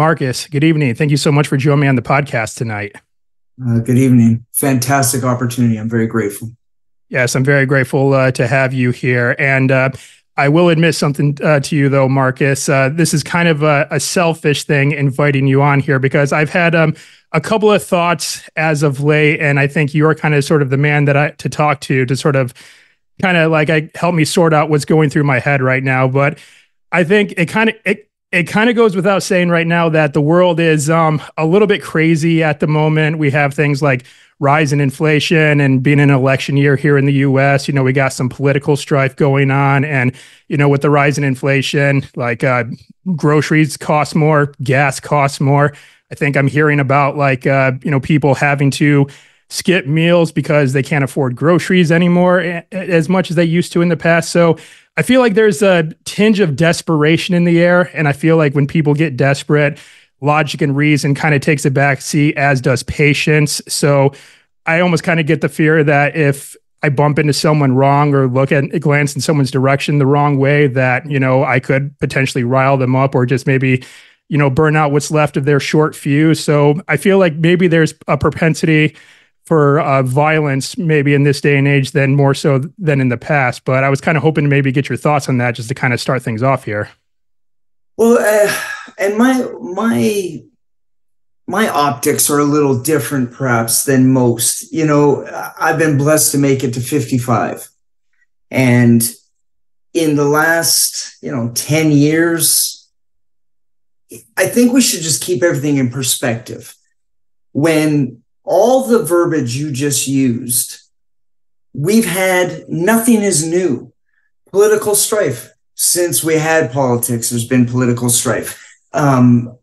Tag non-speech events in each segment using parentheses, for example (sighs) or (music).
Marcus, good evening. Thank you so much for joining me on the podcast tonight. Uh, good evening. Fantastic opportunity. I'm very grateful. Yes, I'm very grateful uh, to have you here. And uh, I will admit something uh, to you, though, Marcus. Uh, this is kind of a, a, selfish thing inviting you on here because I've had um, a couple of thoughts as of late, and I think you're kind of sort of the man that I to talk to to sort of kind of like I help me sort out what's going through my head right now. But I think it kind of it it kind of goes without saying right now that the world is um, a little bit crazy at the moment. We have things like rise in inflation and being an election year here in the US, you know, we got some political strife going on. And, you know, with the rise in inflation, like uh, groceries cost more, gas costs more. I think I'm hearing about like, uh, you know, people having to skip meals because they can't afford groceries anymore as much as they used to in the past. So I feel like there's a tinge of desperation in the air. And I feel like when people get desperate, logic and reason kind of takes a back seat, as does patience. So I almost kind of get the fear that if I bump into someone wrong or look at glance in someone's direction the wrong way, that, you know, I could potentially rile them up or just maybe, you know, burn out what's left of their short fuse. So I feel like maybe there's a propensity for uh, violence maybe in this day and age than more so than in the past. But I was kind of hoping to maybe get your thoughts on that just to kind of start things off here. Well, uh, and my my my optics are a little different perhaps than most. You know, I've been blessed to make it to 55. And in the last, you know, 10 years, I think we should just keep everything in perspective. When all the verbiage you just used, we've had nothing is new. Political strife. Since we had politics, there's been political strife. Um,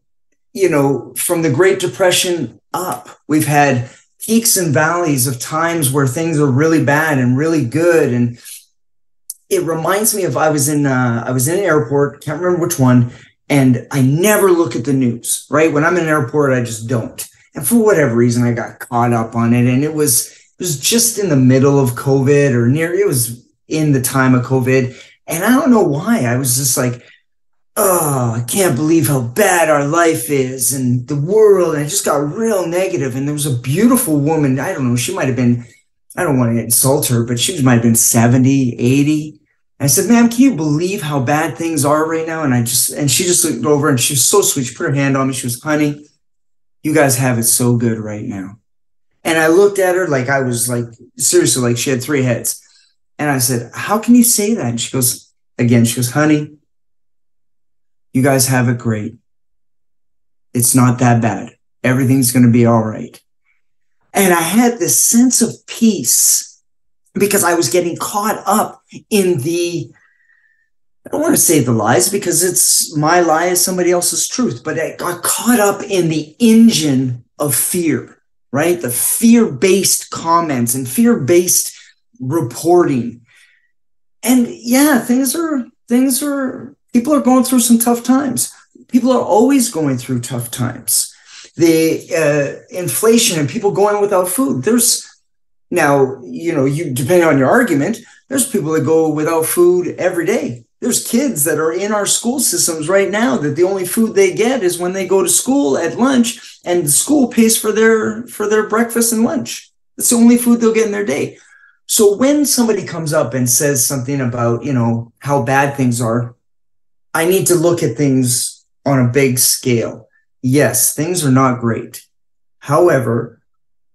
you know, from the Great Depression up, we've had peaks and valleys of times where things are really bad and really good. And it reminds me of I was in uh, I was in an airport, can't remember which one, and I never look at the news. Right when I'm in an airport, I just don't. And for whatever reason, I got caught up on it, and it was it was just in the middle of COVID or near. It was in the time of COVID, and I don't know why. I was just like oh, I can't believe how bad our life is and the world. And it just got real negative. And there was a beautiful woman. I don't know. She might have been, I don't want to insult her, but she might have been 70, 80. And I said, ma'am, can you believe how bad things are right now? And I just, and she just looked over and she was so sweet. She put her hand on me. She was, honey, you guys have it so good right now. And I looked at her like I was like, seriously, like she had three heads. And I said, how can you say that? And she goes, again, she goes, honey, you guys have it great. It's not that bad. Everything's going to be all right. And I had this sense of peace because I was getting caught up in the, I don't want to say the lies because it's my lie is somebody else's truth, but I got caught up in the engine of fear, right? The fear based comments and fear based reporting. And yeah, things are, things are people are going through some tough times. People are always going through tough times. The uh, inflation and people going without food. There's now, you know, you depending on your argument, there's people that go without food every day. There's kids that are in our school systems right now that the only food they get is when they go to school at lunch, and the school pays for their for their breakfast and lunch. It's the only food they'll get in their day. So when somebody comes up and says something about, you know, how bad things are, I need to look at things on a big scale. Yes, things are not great. However,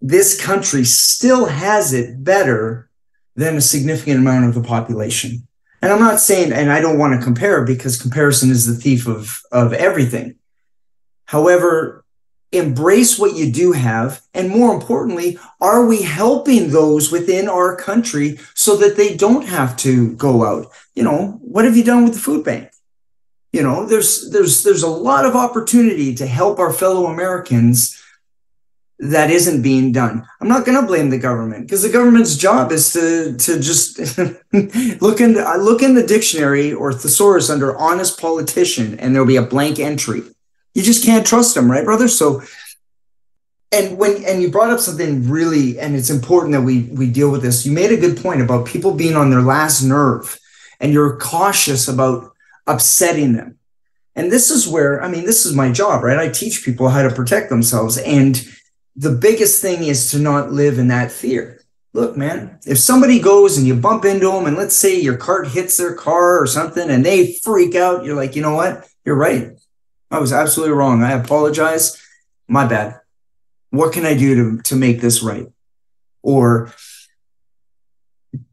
this country still has it better than a significant amount of the population. And I'm not saying, and I don't want to compare because comparison is the thief of, of everything. However, embrace what you do have. And more importantly, are we helping those within our country so that they don't have to go out? You know, what have you done with the food bank? you know there's there's there's a lot of opportunity to help our fellow americans that isn't being done i'm not going to blame the government because the government's job is to to just (laughs) look in the, look in the dictionary or thesaurus under honest politician and there'll be a blank entry you just can't trust them right brother so and when and you brought up something really and it's important that we we deal with this you made a good point about people being on their last nerve and you're cautious about upsetting them. And this is where, I mean, this is my job, right? I teach people how to protect themselves. And the biggest thing is to not live in that fear. Look, man, if somebody goes and you bump into them, and let's say your cart hits their car or something and they freak out, you're like, you know what? You're right. I was absolutely wrong. I apologize. My bad. What can I do to, to make this right? Or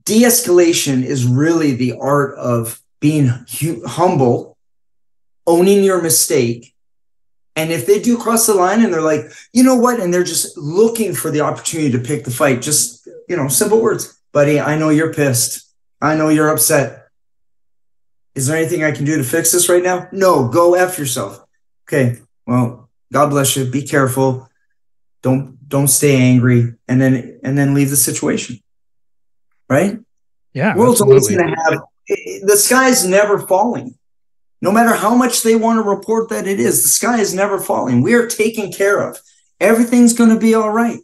de escalation is really the art of being hu- humble, owning your mistake. And if they do cross the line and they're like, you know what? And they're just looking for the opportunity to pick the fight, just, you know, simple words. Buddy, I know you're pissed. I know you're upset. Is there anything I can do to fix this right now? No, go F yourself. Okay. Well, God bless you. Be careful. Don't don't stay angry and then and then leave the situation. Right? Yeah. World's always gonna have eh, eh, the sky's never falling. No matter how much they want to report that it is, the sky is never falling. We are taken care of. Everything's going to be all right.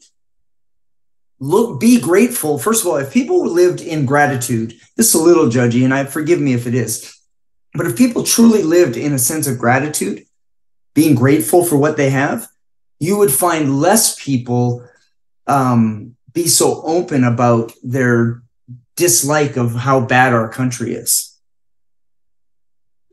Look, be grateful. First of all, if people lived in gratitude, this is a little judgy, and I forgive me if it is, but if people truly lived in a sense of gratitude, being grateful for what they have, you would find less people um, be so open about their dislike of how bad our country is.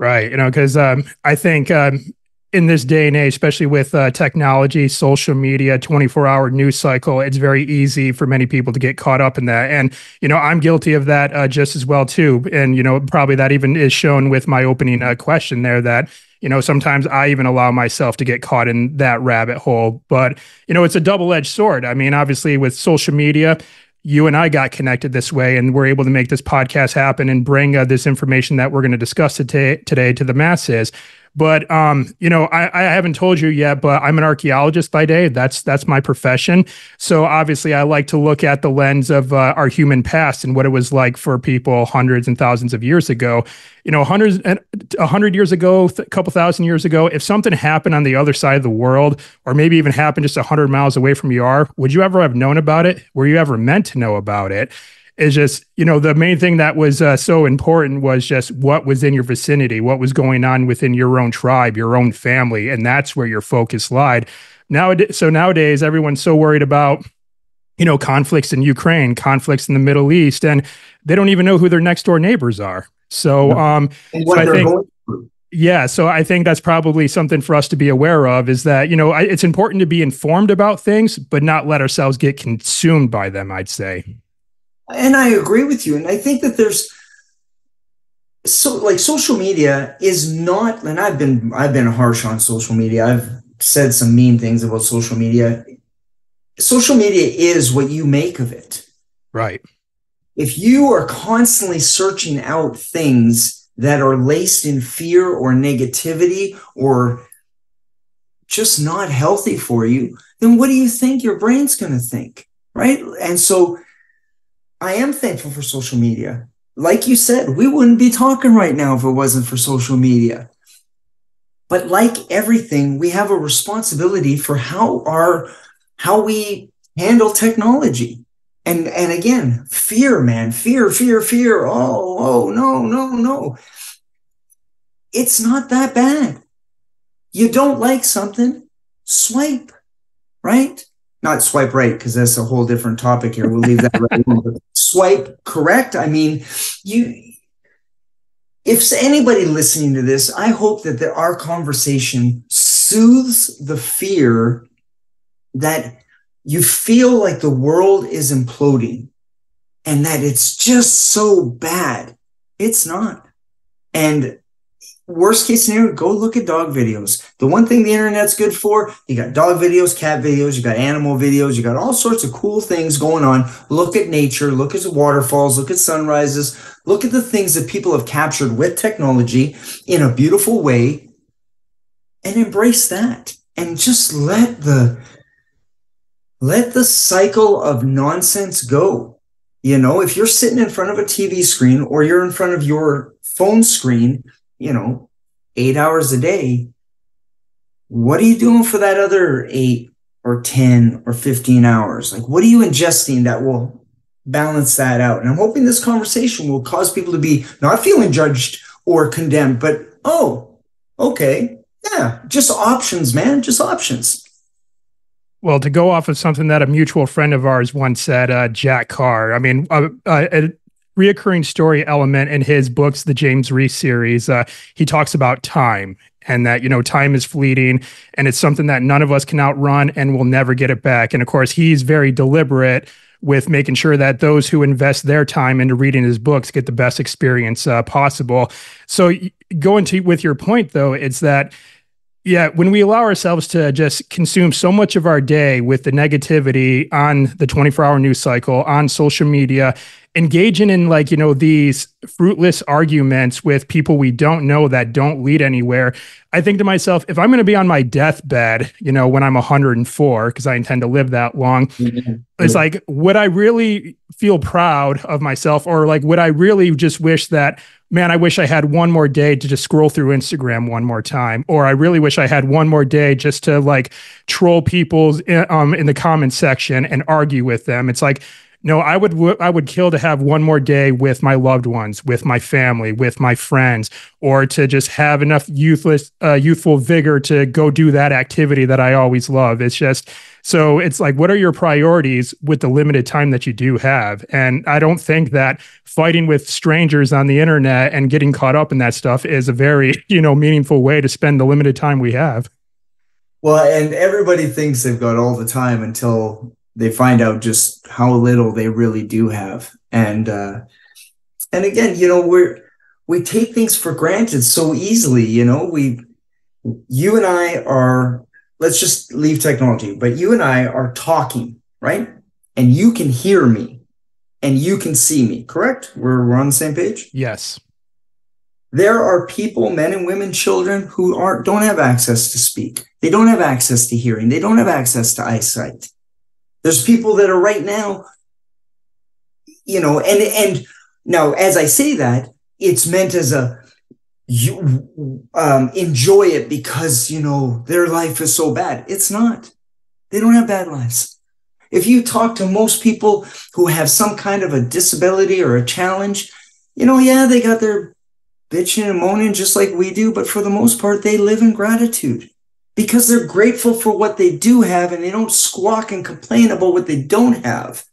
Right. You know, because um, I think um, in this day and age, especially with uh, technology, social media, 24 hour news cycle, it's very easy for many people to get caught up in that. And, you know, I'm guilty of that uh, just as well, too. And, you know, probably that even is shown with my opening uh, question there that, you know, sometimes I even allow myself to get caught in that rabbit hole. But, you know, it's a double edged sword. I mean, obviously, with social media, you and I got connected this way, and we're able to make this podcast happen and bring uh, this information that we're going to discuss today today to the masses. But um, you know, I, I haven't told you yet, but I'm an archaeologist by day. That's that's my profession. So obviously, I like to look at the lens of uh, our human past and what it was like for people hundreds and thousands of years ago. You know, hundreds and a hundred years ago, a couple thousand years ago, if something happened on the other side of the world, or maybe even happened just a hundred miles away from you are, would you ever have known about it? Were you ever meant to know about it? Is just you know the main thing that was uh, so important was just what was in your vicinity what was going on within your own tribe your own family and that's where your focus lied. Now so nowadays everyone's so worried about you know conflicts in ukraine conflicts in the middle east and they don't even know who their next door neighbors are. So um so I think, yeah so i think that's probably something for us to be aware of is that you know I, it's important to be informed about things but not let ourselves get consumed by them i'd say and I agree with you. And I think that there's so like social media is not, and I've been I've been harsh on social media. I've said some mean things about social media. Social media is what you make of it. Right. If you are constantly searching out things that are laced in fear or negativity or just not healthy for you, then what do you think your brain's going to think? Right. And so I am thankful for social media. Like you said, we wouldn't be talking right now if it wasn't for social media. But like everything, we have a responsibility for how our how we handle technology. And and again, fear, man, fear, fear, fear. Oh, oh, no, no, no. It's not that bad. You don't like something, swipe, right? not swipe right because that's a whole different topic here. We'll leave that right. Swipe correct. I mean, you. If anybody listening to this, I hope that the, our conversation soothes the fear that you feel like the world is imploding and that it's just so bad. It's not. And worst case scenario, go look at dog videos. The one thing the internet's good for, you got dog videos, cat videos, you got animal videos, you got all sorts of cool things going on. Look at nature, look at waterfalls, look at sunrises, look at the things that people have captured with technology in a beautiful way and embrace that and just let the let the cycle of nonsense go. You know, if you're sitting in front of a TV screen or you're in front of your phone screen you know, eight hours a day, what are you doing for that other eight or 10 or 15 hours? Like, what are you ingesting that will balance that out? And I'm hoping this conversation will cause people to be not feeling judged or condemned, but oh, Okay. Yeah. Just options, man. Just options. Well, to go off of something that a mutual friend of ours once said, uh, Jack Carr, I mean, uh, uh, reoccurring story element in his books, the James Reece series, uh, he talks about time and that, you know, time is fleeting and it's something that none of us can outrun and we'll never get it back. And of course, he's very deliberate with making sure that those who invest their time into reading his books get the best experience uh, possible. So, going to with your point though, it's that yeah, when we allow ourselves to just consume so much of our day with the negativity on the 24 hour news cycle, on social media, engaging in like, you know, these fruitless arguments with people we don't know that don't lead anywhere. I think to myself, if I'm going to be on my deathbed, you know, when I'm 104, because I intend to live that long, mm-hmm. it's like, would I really feel proud of myself? Or like, would I really just wish that man, I wish I had one more day to just scroll through Instagram one more time, or I really wish I had one more day just to like troll people in, um, in the comment section and argue with them. It's like, no, I would I would kill to have one more day with my loved ones, with my family, with my friends, or to just have enough youthless uh, youthful vigor to go do that activity that I always love. It's just so it's like, what are your priorities with the limited time that you do have? And I don't think that fighting with strangers on the internet and getting caught up in that stuff is a very, you know, meaningful way to spend the limited time we have. Well, and everybody thinks they've got all the time until they find out just how little they really do have. And uh and again, you know, we're we take things for granted so easily, you know, we you and I are let's just leave technology, but you and I are talking, right? And you can hear me and you can see me, correct? We're, we're on the same page? Yes. There are people, men and women, children who aren't don't have access to speak. They don't have access to hearing. They don't have access to eyesight. There's people that are right now, you know, and and now as I say that, it's meant as a you um, enjoy it because you know their life is so bad. It's not. They don't have bad lives. If you talk to most people who have some kind of a disability or a challenge, you know, yeah, they got their bitching and moaning just like we do, but for the most part, they live in gratitude because they're grateful for what they do have and they don't squawk and complain about what they don't have.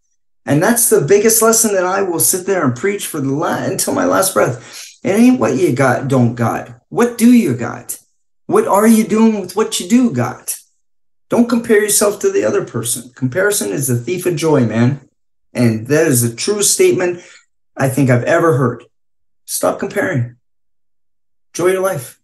And that's the biggest lesson that I will sit there and preach for the la- until my last breath it ain't what you got, don't got. What do you got? What are you doing with what you do got? Don't compare yourself to the other person. Comparison is the thief of joy, man. And that is the true statement I think I've ever heard. Stop comparing. Enjoy your life.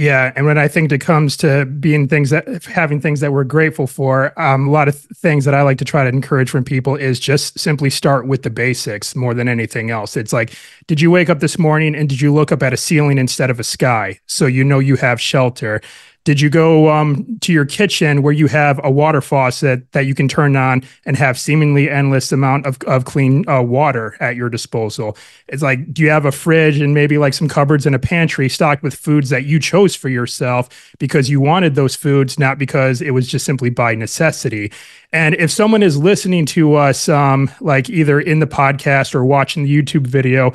Yeah, and when I think it comes to being things that having things that we're grateful for, um, a lot of th- things that I like to try to encourage from people is just simply start with the basics more than anything else. It's like, did you wake up this morning and did you look up at a ceiling instead of a sky so you know you have shelter? Did you go um, to your kitchen where you have a water faucet that you can turn on and have seemingly endless amount of, of clean uh, water at your disposal? It's like, do you have a fridge and maybe like some cupboards and a pantry stocked with foods that you chose for yourself because you wanted those foods, not because it was just simply by necessity? And if someone is listening to us, um, like either in the podcast or watching the YouTube video,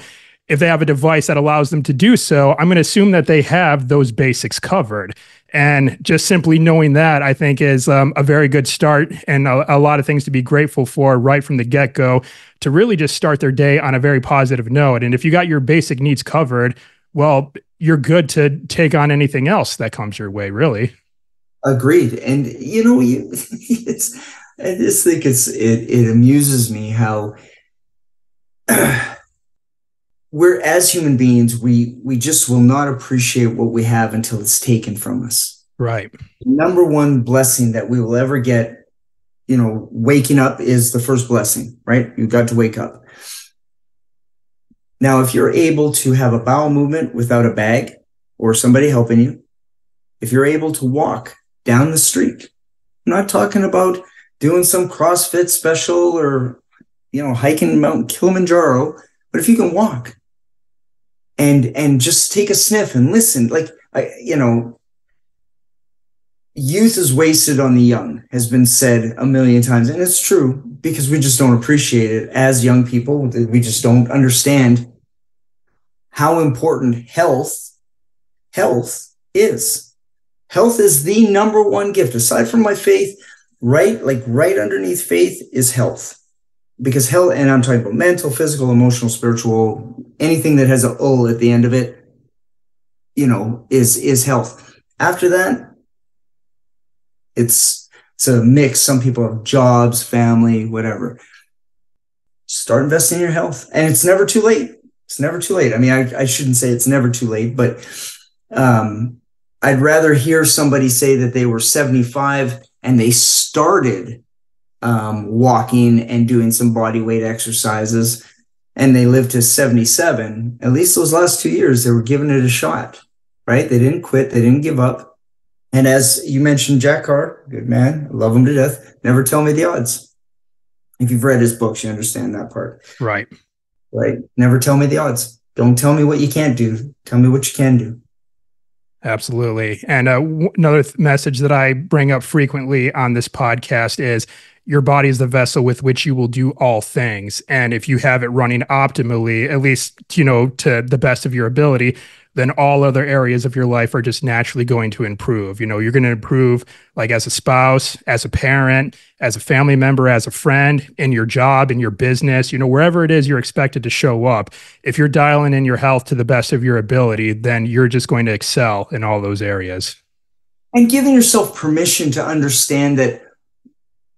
if they have a device that allows them to do so, I'm going to assume that they have those basics covered. And just simply knowing that, I think, is um, a very good start and a, a, lot of things to be grateful for right from the get go to really just start their day on a very positive note. And if you got your basic needs covered, well, you're good to take on anything else that comes your way, really. Agreed. And, you know, you, (laughs) it's, I just think it's, it, it amuses me how. (clears throat) we're as human beings we we just will not appreciate what we have until it's taken from us. Right. Number one blessing that we will ever get you know waking up is the first blessing right? You got to wake up. Now if you're able to have a bowel movement without a bag or somebody helping you if you're able to walk down the street I'm not talking about doing some crossfit special or you know hiking mount kilimanjaro but if you can walk and and just take a sniff and listen like I, you know youth is wasted on the young has been said a million times and it's true because we just don't appreciate it as young people we just don't understand how important health health is. Health is the number one gift. Aside from my faith, right, like right underneath faith is health. Because health, and I'm talking about mental, physical, emotional, spiritual, anything that has a O at the end of it, you know, is is health. After that, it's it's a mix. Some people have jobs, family, whatever. Start investing in your health. And it's never too late. It's never too late. I mean, I, I shouldn't say it's never too late, but um, I'd rather hear somebody say that they were 75 and they started um, walking and doing some body weight exercises and they lived to 77. At least those last two years, they were giving it a shot, right? They didn't quit, they didn't give up. And as you mentioned, Jack Carr, good man, I love him to death. Never tell me the odds. If you've read his books, you understand that part. Right. Right. Never tell me the odds. Don't tell me what you can't do. Tell me what you can do. Absolutely. And uh, w- another th- message that I bring up frequently on this podcast is your body is the vessel with which you will do all things. And if you have it running optimally, at least, you know, to the best of your ability, then all other areas of your life are just naturally going to improve. You know, you're going to improve like as a spouse, as a parent, as a family member, as a friend, in your job, in your business, you know, wherever it is you're expected to show up. If you're dialing in your health to the best of your ability, then you're just going to excel in all those areas. And giving yourself permission to understand that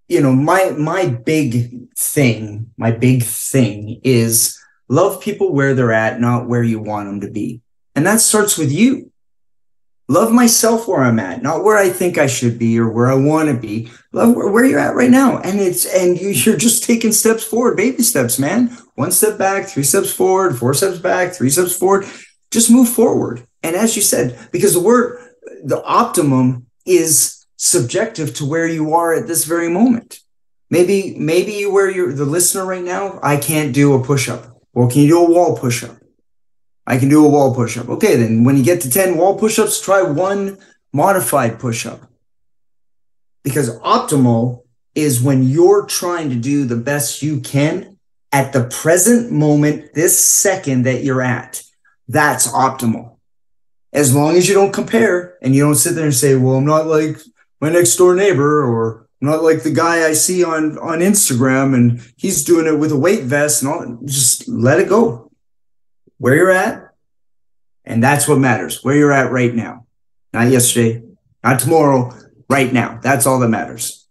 you know, my my big thing, my big thing is love people where they're at, not where you want them to be. And that starts with you. Love myself where I'm at, not where I think I should be or where I want to be. Love where, where, you're at right now. And it's, and you, you're just taking steps forward, baby steps, man. One step back, three steps forward, four steps back, three steps forward. Just move forward. And as you said, because the word, the optimum is subjective to where you are at this very moment. Maybe, maybe you where you're the listener right now, I can't do a push up. Well, can you do a wall push up? I can do a wall push up. Okay, then when you get to 10 wall push ups, try one modified push up. Because optimal is when you're trying to do the best you can at the present moment, this second that you're at. That's optimal. As long as you don't compare and you don't sit there and say, well, I'm not like my next door neighbor or not like the guy I see on, on Instagram and he's doing it with a weight vest and all. Just let it go where you're at. And that's what matters, where you're at right now. Not yesterday, not tomorrow, right now. That's all that matters.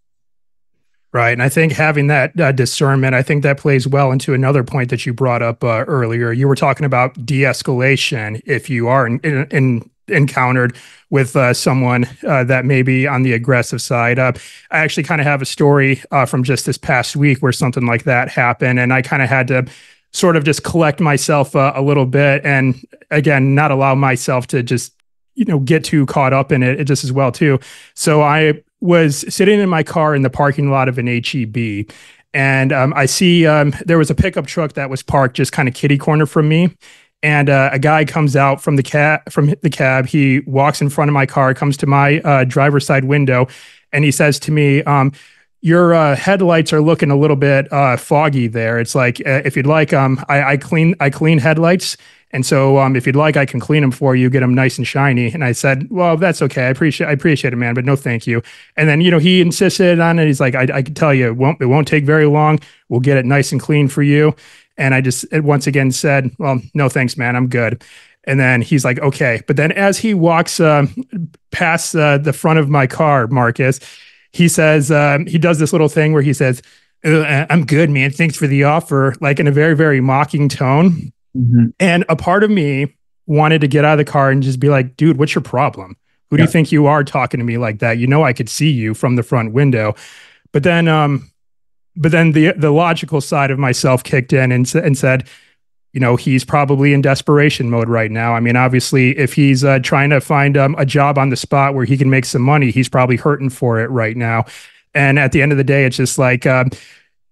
Right. And I think having that uh, discernment, I think that plays well into another point that you brought up uh, earlier. You were talking about de escalation if you are in, in, in encountered with uh, someone uh, that may be on the aggressive side. Uh, I actually kind of have a story uh, from just this past week where something like that happened, and I kind of had to sort of just collect myself uh, a little bit and again not allow myself to just you know get too caught up in it just as well too so i was sitting in my car in the parking lot of an heb and um, i see um, there was a pickup truck that was parked just kind of kitty corner from me and uh, a guy comes out from the cab from the cab he walks in front of my car comes to my uh, driver's side window and he says to me um, your uh, headlights are looking a little bit uh, foggy there. It's like uh, if you'd like, um, I, I, clean I clean headlights, and so um, if you'd like, I can clean them for you, get them nice and shiny. And I said, well, that's okay. I appreciate I appreciate it, man, but no, thank you. And then you know he insisted on it. He's like, I, I can tell you, it won't it won't take very long. We'll get it nice and clean for you. And I just once again said, well, no, thanks, man, I'm good. And then he's like, okay. But then as he walks uh, past uh, the front of my car, Marcus, he says um, he does this little thing where he says, uh, "I'm good, man. Thanks for the offer," like in a very very mocking tone. Mm-hmm. And a part of me wanted to get out of the car and just be like, "Dude, what's your problem? Who yeah. do you think you are talking to me like that? You know, I could see you from the front window." But then, um, but then the the logical side of myself kicked in and and said you know he's probably in desperation mode right now. I mean, obviously, if he's uh, trying to find um, a job on the spot where he can make some money, he's probably hurting for it right now. And at the end of the day, it's just like. Um,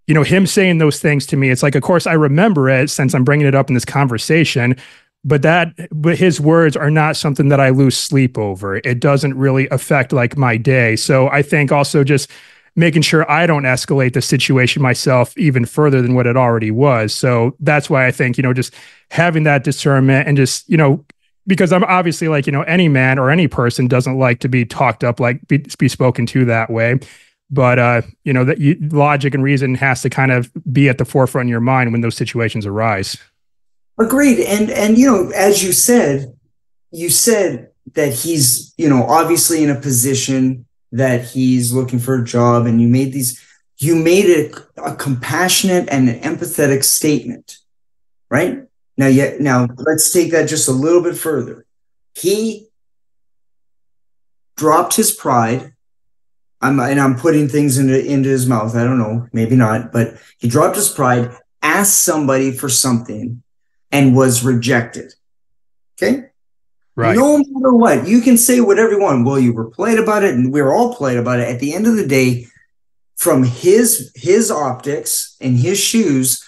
you know, him saying those things to me, it's like, of course, I remember it since I'm bringing it up in this conversation, but that but his words are not something that I lose sleep over. It doesn't really affect like my day. So I think also just making sure I don't escalate the situation myself even further than what it already was. So that's why I think, you know, just having that discernment and just, you know, because I'm obviously like, you know, any man or any person doesn't like to be talked up, like be, be spoken to that way. But, uh, you know, that you, logic and reason has to kind of be at the forefront of your mind when those situations arise. Agreed. And, and, you know, as you said, you said that he's, you know, obviously in a position that he's looking for a job and you made these, you made it a compassionate and an empathetic statement, right? Now, yet, now let's take that just a little bit further. He dropped his pride. I'm, and I'm putting things into, into his mouth. I don't know, maybe not, but he dropped his pride, asked somebody for something, and was rejected. Okay. Right. No matter what, you can say whatever you want. Well, you were polite about it, and we are all polite about it. At the end of the day, from his his optics and his shoes,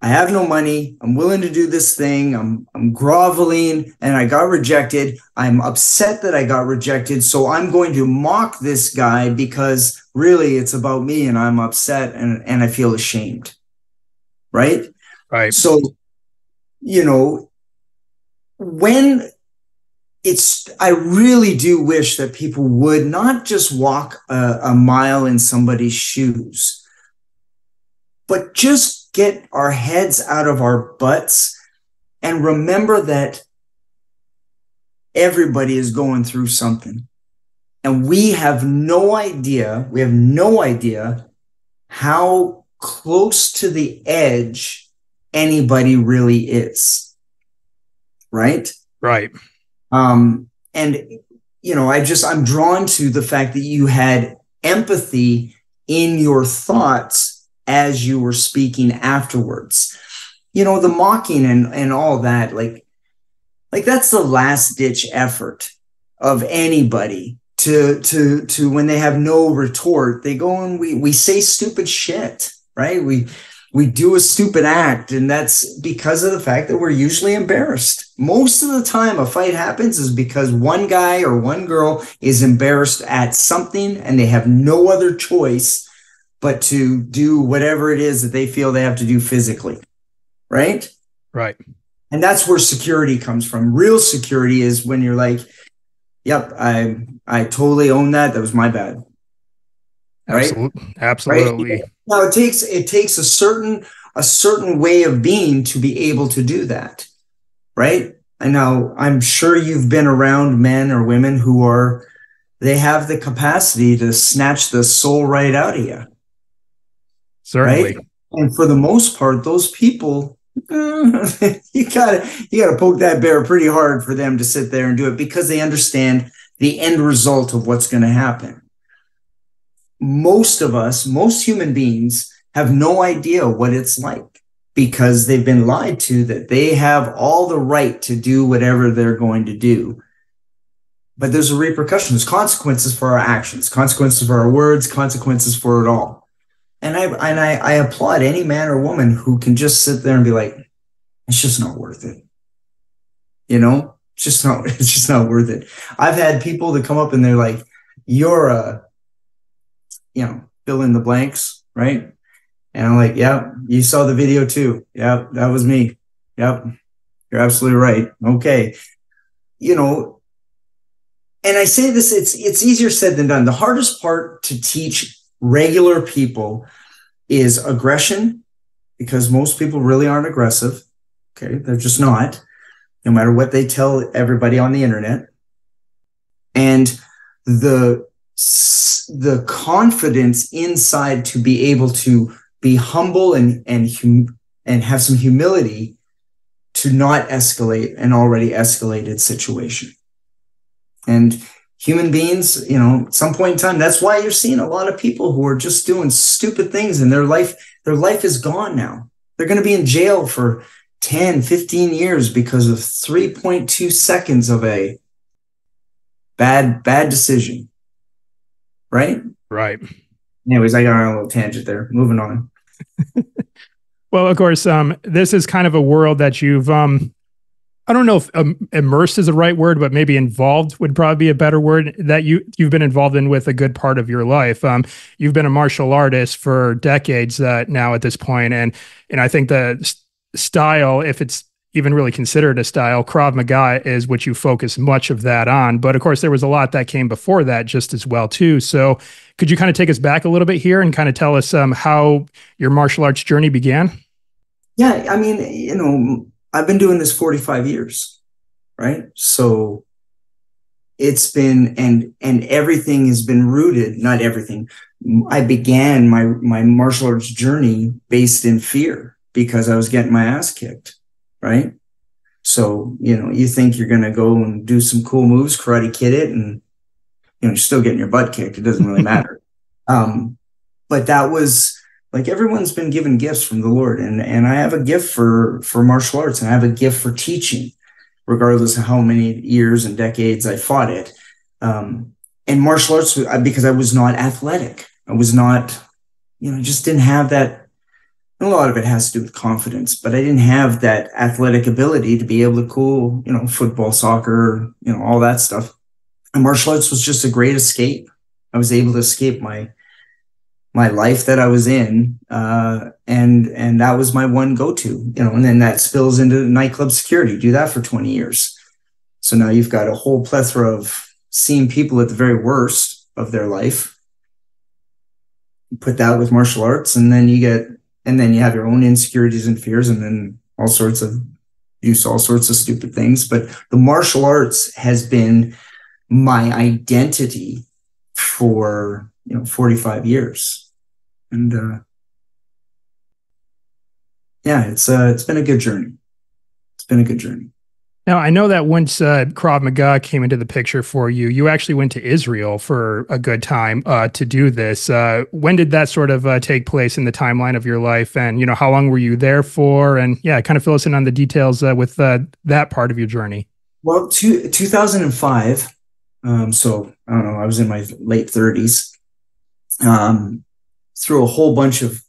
I have no money. I'm willing to do this thing. I'm I'm groveling and I got rejected. I'm upset that I got rejected. So I'm going to mock this guy because really it's about me and I'm upset and, and I feel ashamed. Right? Right. So, you know, when it's I really do wish that people would not just walk a, a mile in somebody's shoes, but just get our heads out of our butts and remember that everybody is going through something. And we have no idea, we have no idea how close to the edge anybody really is. Right? Right. Um, and, you know, I just, I'm drawn to the fact that you had empathy in your thoughts as you were speaking afterwards. You know, the mocking and, and all that, like, like that's the last ditch effort of anybody to to to when they have no retort, they go and we we say stupid shit, right? We we do a stupid act and that's because of the fact that we're usually embarrassed most of the time a fight happens is because one guy or one girl is embarrassed at something and they have no other choice but to do whatever it is that they feel they have to do physically. Right? Right. And that's where security comes from. Real security is when you're like, yep, I I totally own that. That was my bad. Right? Absolutely. Absolutely. Right? Now it takes it takes a certain a certain way of being to be able to do that. Right? I know I'm sure you've been around men or women who are they have the capacity to snatch the soul right out of you Certainly. Right? And for the most part, those people, (laughs) you gotta you gotta poke that bear pretty hard for them to sit there and do it because they understand the end result of what's going to happen. Most of us, most human beings, have no idea what it's like because they've been lied to that they have all the right to do whatever they're going to do. But there's a repercussion, there's consequences for our actions, consequences for our words, consequences for it all and I and I, I applaud any man or woman who can just sit there and be like, it's just not worth it. You know, it's just not (laughs) it's just not worth it. I've had people that come up and they're like, you're a, you know, fill in the blanks, right? And I'm like, yeah, you saw the video too. Yeah, that was me. Yep. You're absolutely right. Okay. You know, and I say this, it's it's easier said than done. The hardest part to teach regular people is aggression, because most people really aren't aggressive. Okay. They're just not, no matter what they tell everybody on the internet. And the, the confidence inside to be able to be humble and, and, hum, and have some humility to not escalate an already escalated situation. And human beings, you know, at some point in time, that's why you're seeing a lot of people who are just doing stupid things and their life, their life is gone now. They're going to be in jail for 10, 15 years because of 3.2 seconds of a bad, bad decision. Right? Right. Anyways, I got on a little tangent there. Moving on. (laughs) well, of course, um, this is kind of a world that you've um, I don't know if um, immersed is the right word, but maybe involved would probably be a better word that you you've been involved in with a good part of your life. Um, you've been a martial artist for decades uh, now at this point, and and I think the style, if it's even really consider it a style. Krav Maga is what you focus much of that on. But of course, there was a lot that came before that just as well too. So could you kind of take us back a little bit here and kind of tell us um, how your martial arts journey began? Yeah, I mean, you know, I've been doing this 45 years, right? So it's been and and everything has been rooted, not everything. I began my my martial arts journey based in fear because I was getting my ass kicked, right? So, you know, you think you're going to go and do some cool moves, karate kid it, and, you know, you're still getting your butt kicked. It doesn't really (laughs) matter. Um, but that was like everyone's been given gifts from the Lord. And, and I have a gift for, for martial arts and I have a gift for teaching, regardless of how many years and decades I fought it. Um, and martial arts, because I was not athletic. I was not, you know, just didn't have that a lot of it has to do with confidence, but I didn't have that athletic ability to be able to cool, you know, football, soccer, you know, all that stuff. And martial arts was just a great escape. I was able to escape my my life that I was in, uh, and and that was my one go to, you know. And then that spills into nightclub security. Do that for twenty years, so now you've got a whole plethora of seeing people at the very worst of their life. Put that with martial arts, and then you get and then you have your own insecurities and fears and then all sorts of use all sorts of stupid things. But the martial arts has been my identity for you know 45 years. And uh yeah it's uh it's been a good journey. It's been a good journey now, I know that once uh, Krav Maga came into the picture for you, you actually went to Israel for a good time uh, to do this. Uh, when did that sort of uh, take place in the timeline of your life? And, you know, how long were you there for? And yeah, kind of fill us in on the details uh, with uh, that part of your journey. Well, two, 2005. Um, so I don't know, I was in my late 30s. Um, through a whole bunch of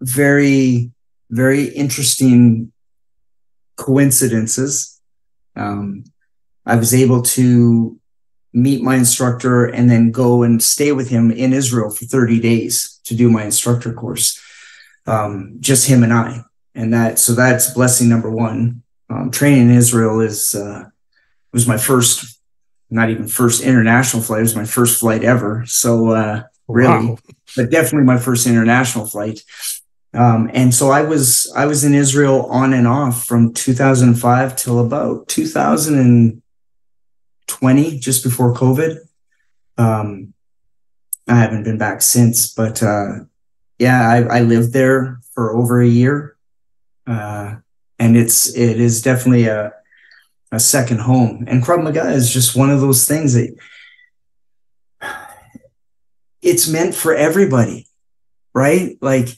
very, very interesting coincidences. Um, I was able to meet my instructor and then go and stay with him in Israel for 30 days to do my instructor course. Um, just him and I. And that, so that's blessing number one. Um, training in Israel is, uh, was my first, not even first international flight. It was my first flight ever. So, uh, really, wow. but definitely my first international flight. Um, and so I was I was in Israel on and off from 2005 till about 2020, just before COVID. Um, I haven't been back since, but uh, yeah, I, I, lived there for over a year, uh, and it's it is definitely a a second home. And Krav Maga is just one of those things that (sighs) it's meant for everybody, right? Like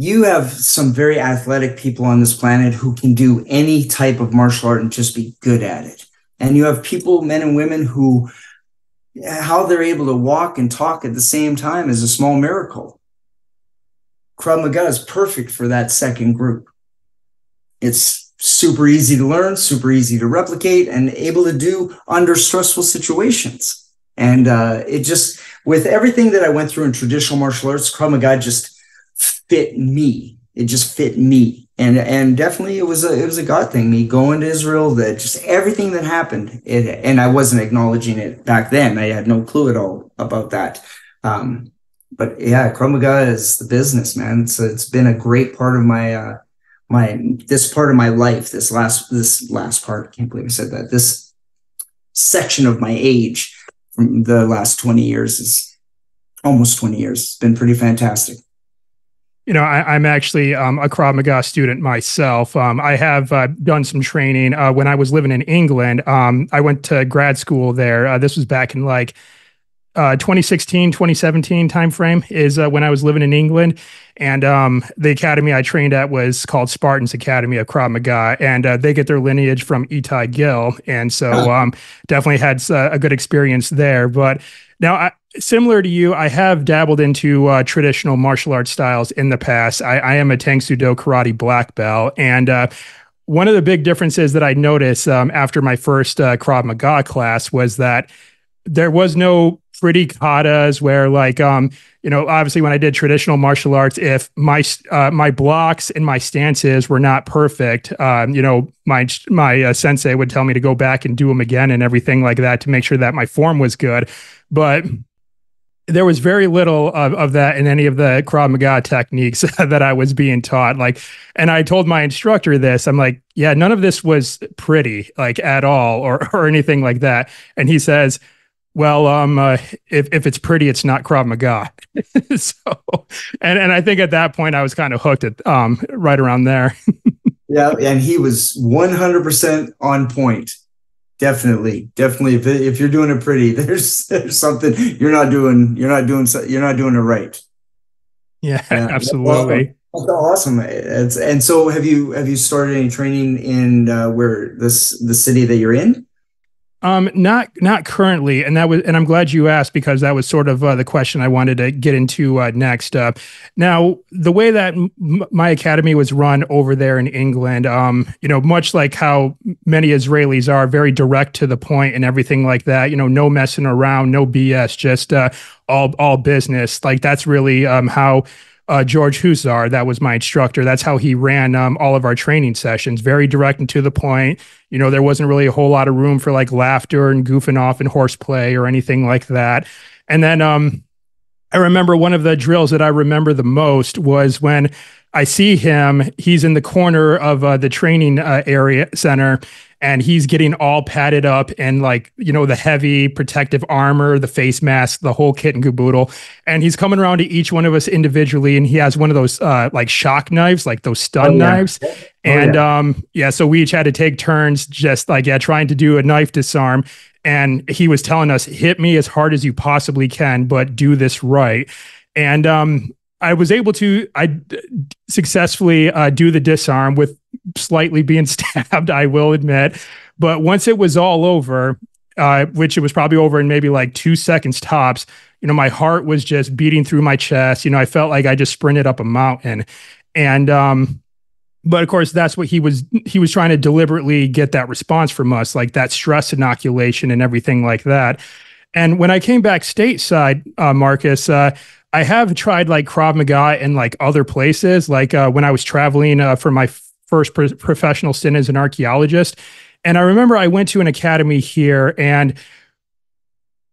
you have some very athletic people on this planet who can do any type of martial art and just be good at it. And you have people, men and women, who how they're able to walk and talk at the same time is a small miracle. Krav Maga is perfect for that second group. It's super easy to learn, super easy to replicate, and able to do under stressful situations. And uh, it just, with everything that I went through in traditional martial arts, Krav Maga just fit me. It just fit me. And and definitely it was a it was a God thing. Me going to Israel, that just everything that happened. It, and I wasn't acknowledging it back then. I had no clue at all about that. Um, but yeah, Krav Maga is the business, man. So it's been a great part of my uh, my this part of my life. This last this last part. I can't believe I said that. This section of my age from the last twenty years is almost twenty years. It's been pretty fantastic you know, I, am actually um, a Krav Maga student myself. Um, I have uh, done some training uh, when I was living in England. Um, I went to grad school there. Uh, this was back in like uh, 2016, 2017 timeframe is uh, when I was living in England. And um, the academy I trained at was called Spartans Academy of Krav Maga. And uh, they get their lineage from Itay Gil And so um, definitely had a good experience there. But now, I, similar to you, I have dabbled into uh, traditional martial arts styles in the past. I, I am a Tang Soo Do karate black belt, and uh, one of the big differences that I noticed um, after my first uh, Krav Maga class was that there was no pretty katas where like um you know obviously when I did traditional martial arts if my uh, my blocks and my stances were not perfect um you know my my uh, sensei would tell me to go back and do them again and everything like that to make sure that my form was good but there was very little of, of that in any of the Krav Maga techniques (laughs) that I was being taught. Like, and I told my instructor this. I'm like, yeah, none of this was pretty, like at all, or (laughs) or anything like that. And he says, well, um, uh, if if it's pretty, it's not Krav Maga. (laughs) so, and and I think at that point I was kind of hooked at um right around there. (laughs) yeah, and he was 100 percent on point. Definitely, definitely. If if you're doing it pretty, (laughs) there's there's something you're not doing. You're not doing. You're not doing it right. Yeah, yeah. absolutely. That's awesome. It's, and so, have you have you started any training in uh, where this the city that you're in? Um, not not currently, and that was, and I'm glad you asked because that was sort of uh, the question I wanted to get into uh, next. Uh, now, the way that m- my academy was run over there in England, um, you know, much like how many Israelis are, very direct to the point and everything like that. You know, no messing around, no BS, just uh, all all business. Like that's really um, how uh, George Husar, that was my instructor. That's how he ran um, all of our training sessions, very direct and to the point. You know, there wasn't really a whole lot of room for like laughter and goofing off and horseplay or anything like that. And then um, I remember one of the drills that I remember the most was when I see him. He's in the corner of uh, the training uh, area center, and he's getting all padded up and like you know the heavy protective armor the face mask the whole kit and caboodle and he's coming around to each one of us individually and he has one of those uh, like shock knives like those stun oh, yeah. knives oh, and yeah. um yeah so we each had to take turns just like yeah trying to do a knife disarm and he was telling us hit me as hard as you possibly can but do this right and um I was able to I successfully uh, do the disarm with slightly being (laughs) stabbed, I will admit. But once it was all over, uh, which it was probably over in maybe like two seconds tops, you know, my heart was just beating through my chest. You know, I felt like I just sprinted up a mountain. And, um, but of course, that's what he was, he was trying to deliberately get that response from us, like that stress inoculation and everything like that. And when I came back stateside, uh, Marcus, uh, I have tried like Krav Maga in like other places, like uh, when I was traveling uh, for my first pro- professional stint as an archaeologist. And I remember I went to an academy here and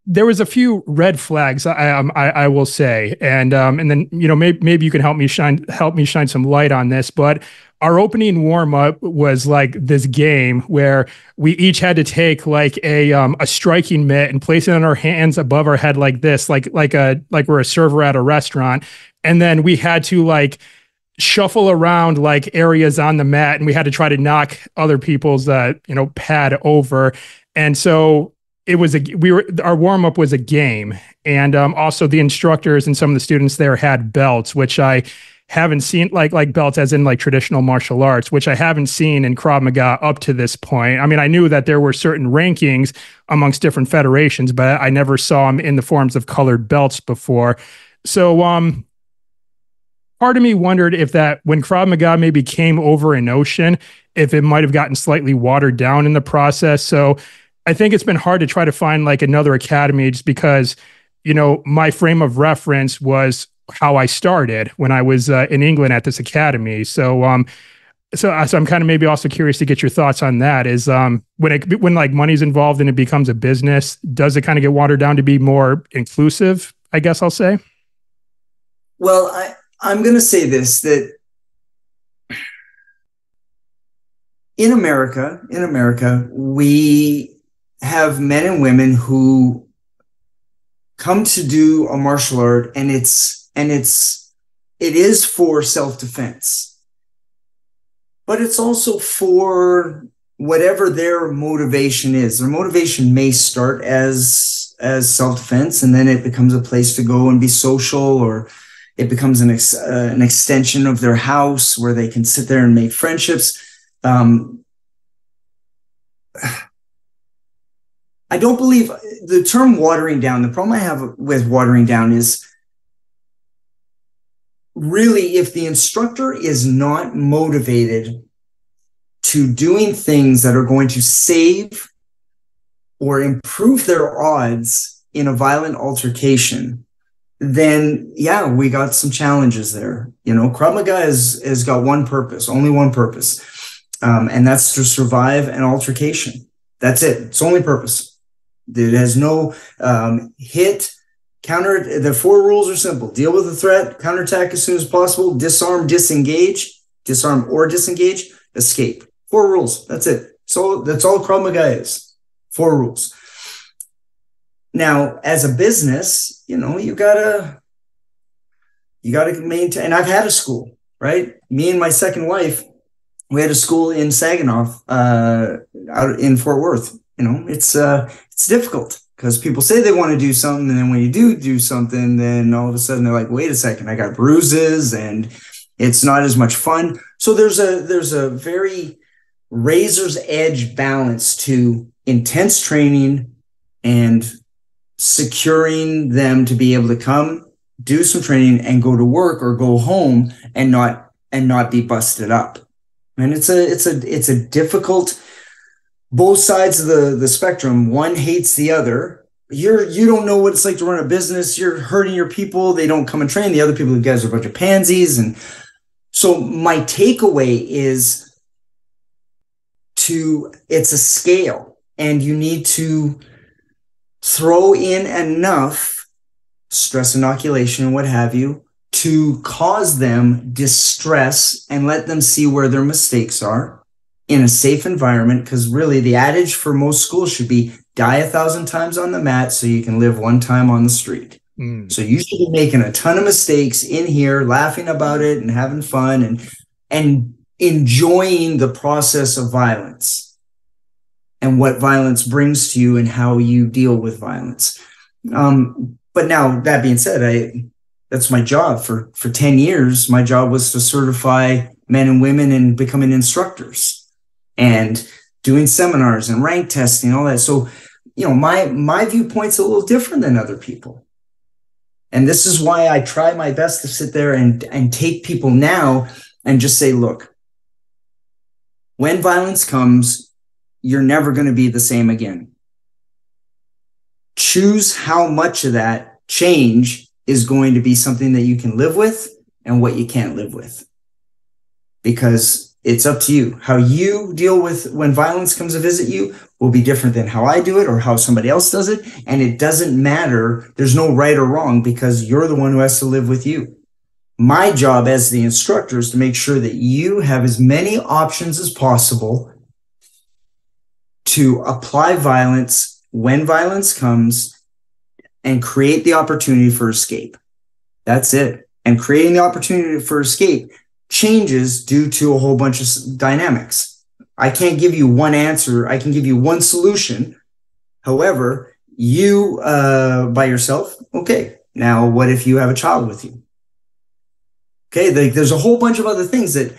there was a few red flags I, um, I, I will say, and um, and then you know maybe maybe you can help me shine help me shine some light on this. But our opening warm up was like this game where we each had to take like a um, a striking mitt and place it on our hands above our head like this, like like a like we're a server at a restaurant, and then we had to like shuffle around like areas on the mat and we had to try to knock other people's uh you know pad over and so it was a we were our warm up was a game. And um also the instructors and some of the students there had belts which i haven't seen like like belts as in like traditional martial arts which i haven't seen in krav maga up to this point. I mean i knew that there were certain rankings amongst different federations but i never saw them in the forms of colored belts before. So um part of me wondered if that when Krav Maga maybe came over an ocean, if it might have gotten slightly watered down in the process. So I think it's been hard to try to find like another academy just because, you know, my frame of reference was how I started when I was uh, in England at this academy. So, um, so, uh, so I'm kind of maybe also curious to get your thoughts on that. Is um, when it when like money's involved and it becomes a business, does it kind of get watered down to be more inclusive? I guess I'll say. Well, I I'm going to say this that in America, in America, we have men and women who come to do a martial art and it's and it's it is for self-defense. But it's also for whatever their motivation is. Their motivation may start as as self-defense and then it becomes a place to go and be social or it becomes an, ex, uh, an extension of their house where they can sit there and make friendships. Um, I don't believe the term watering down. The problem I have with watering down is really if the instructor is not motivated to doing things that are going to save or improve their odds in a violent altercation, then yeah, we got some challenges there. You know, Krav Maga has, has got one purpose, only one purpose, um, and that's to survive an altercation. That's it. It's only purpose. It has no um, hit, counter. The four rules are simple: deal with the threat, counterattack as soon as possible, disarm, disengage, disarm or disengage, escape. Four rules. That's it. So that's all Krav Maga is. Four rules. Now, as a business, you know, you gotta you gotta maintain. And I've had a school, right? Me and my second wife, we had a school in Saginaw, uh, out in Fort Worth. You know, it's uh, it's difficult because people say they want to do something, and then when you do do something, then all of a sudden they're like, "Wait a second, I got bruises," and it's not as much fun. So there's a there's a very razor's edge balance to intense training and securing them to be able to come do some training and go to work or go home and not and not be busted up and it's a it's a it's a difficult both sides of the the spectrum. One hates the other. You're you don't know what it's like to run a business. You're hurting your people. They don't come and train. The other people you guys are a bunch of pansies. And so my takeaway is to it's a scale and you need to throw in enough stress inoculation and what have you to cause them distress and let them see where their mistakes are in a safe environment because really the adage for most schools should be die a thousand times on the mat so you can live one time on the street Mm. So you should be making a ton of mistakes in here, laughing about it and having fun and and enjoying the process of violence and what violence brings to you and how you deal with violence. Um, but now that being said, I that's my job for for 10 years. My job was to certify men and women and becoming instructors and doing seminars and rank testing, all that. So, you know, my my viewpoint's a little different than other people and this is why I try my best to sit there and, and take people now and just say, look, when violence comes, you're never going to be the same again. Choose how much of that change is going to be something that you can live with and what you can't live with. Because it's up to you. How you deal with when violence comes to visit you will be different than how I do it or how somebody else does it. And it doesn't matter. There's no right or wrong because you're the one who has to live with you. My job as the instructor is to make sure that you have as many options as possible to apply violence when violence comes and create the opportunity for escape. That's it. And creating the opportunity for escape changes due to a whole bunch of dynamics. I can't give you one answer. I can give you one solution. However, you uh, by yourself, okay. Now, what if you have a child with you? Okay, like there's a whole bunch of other things that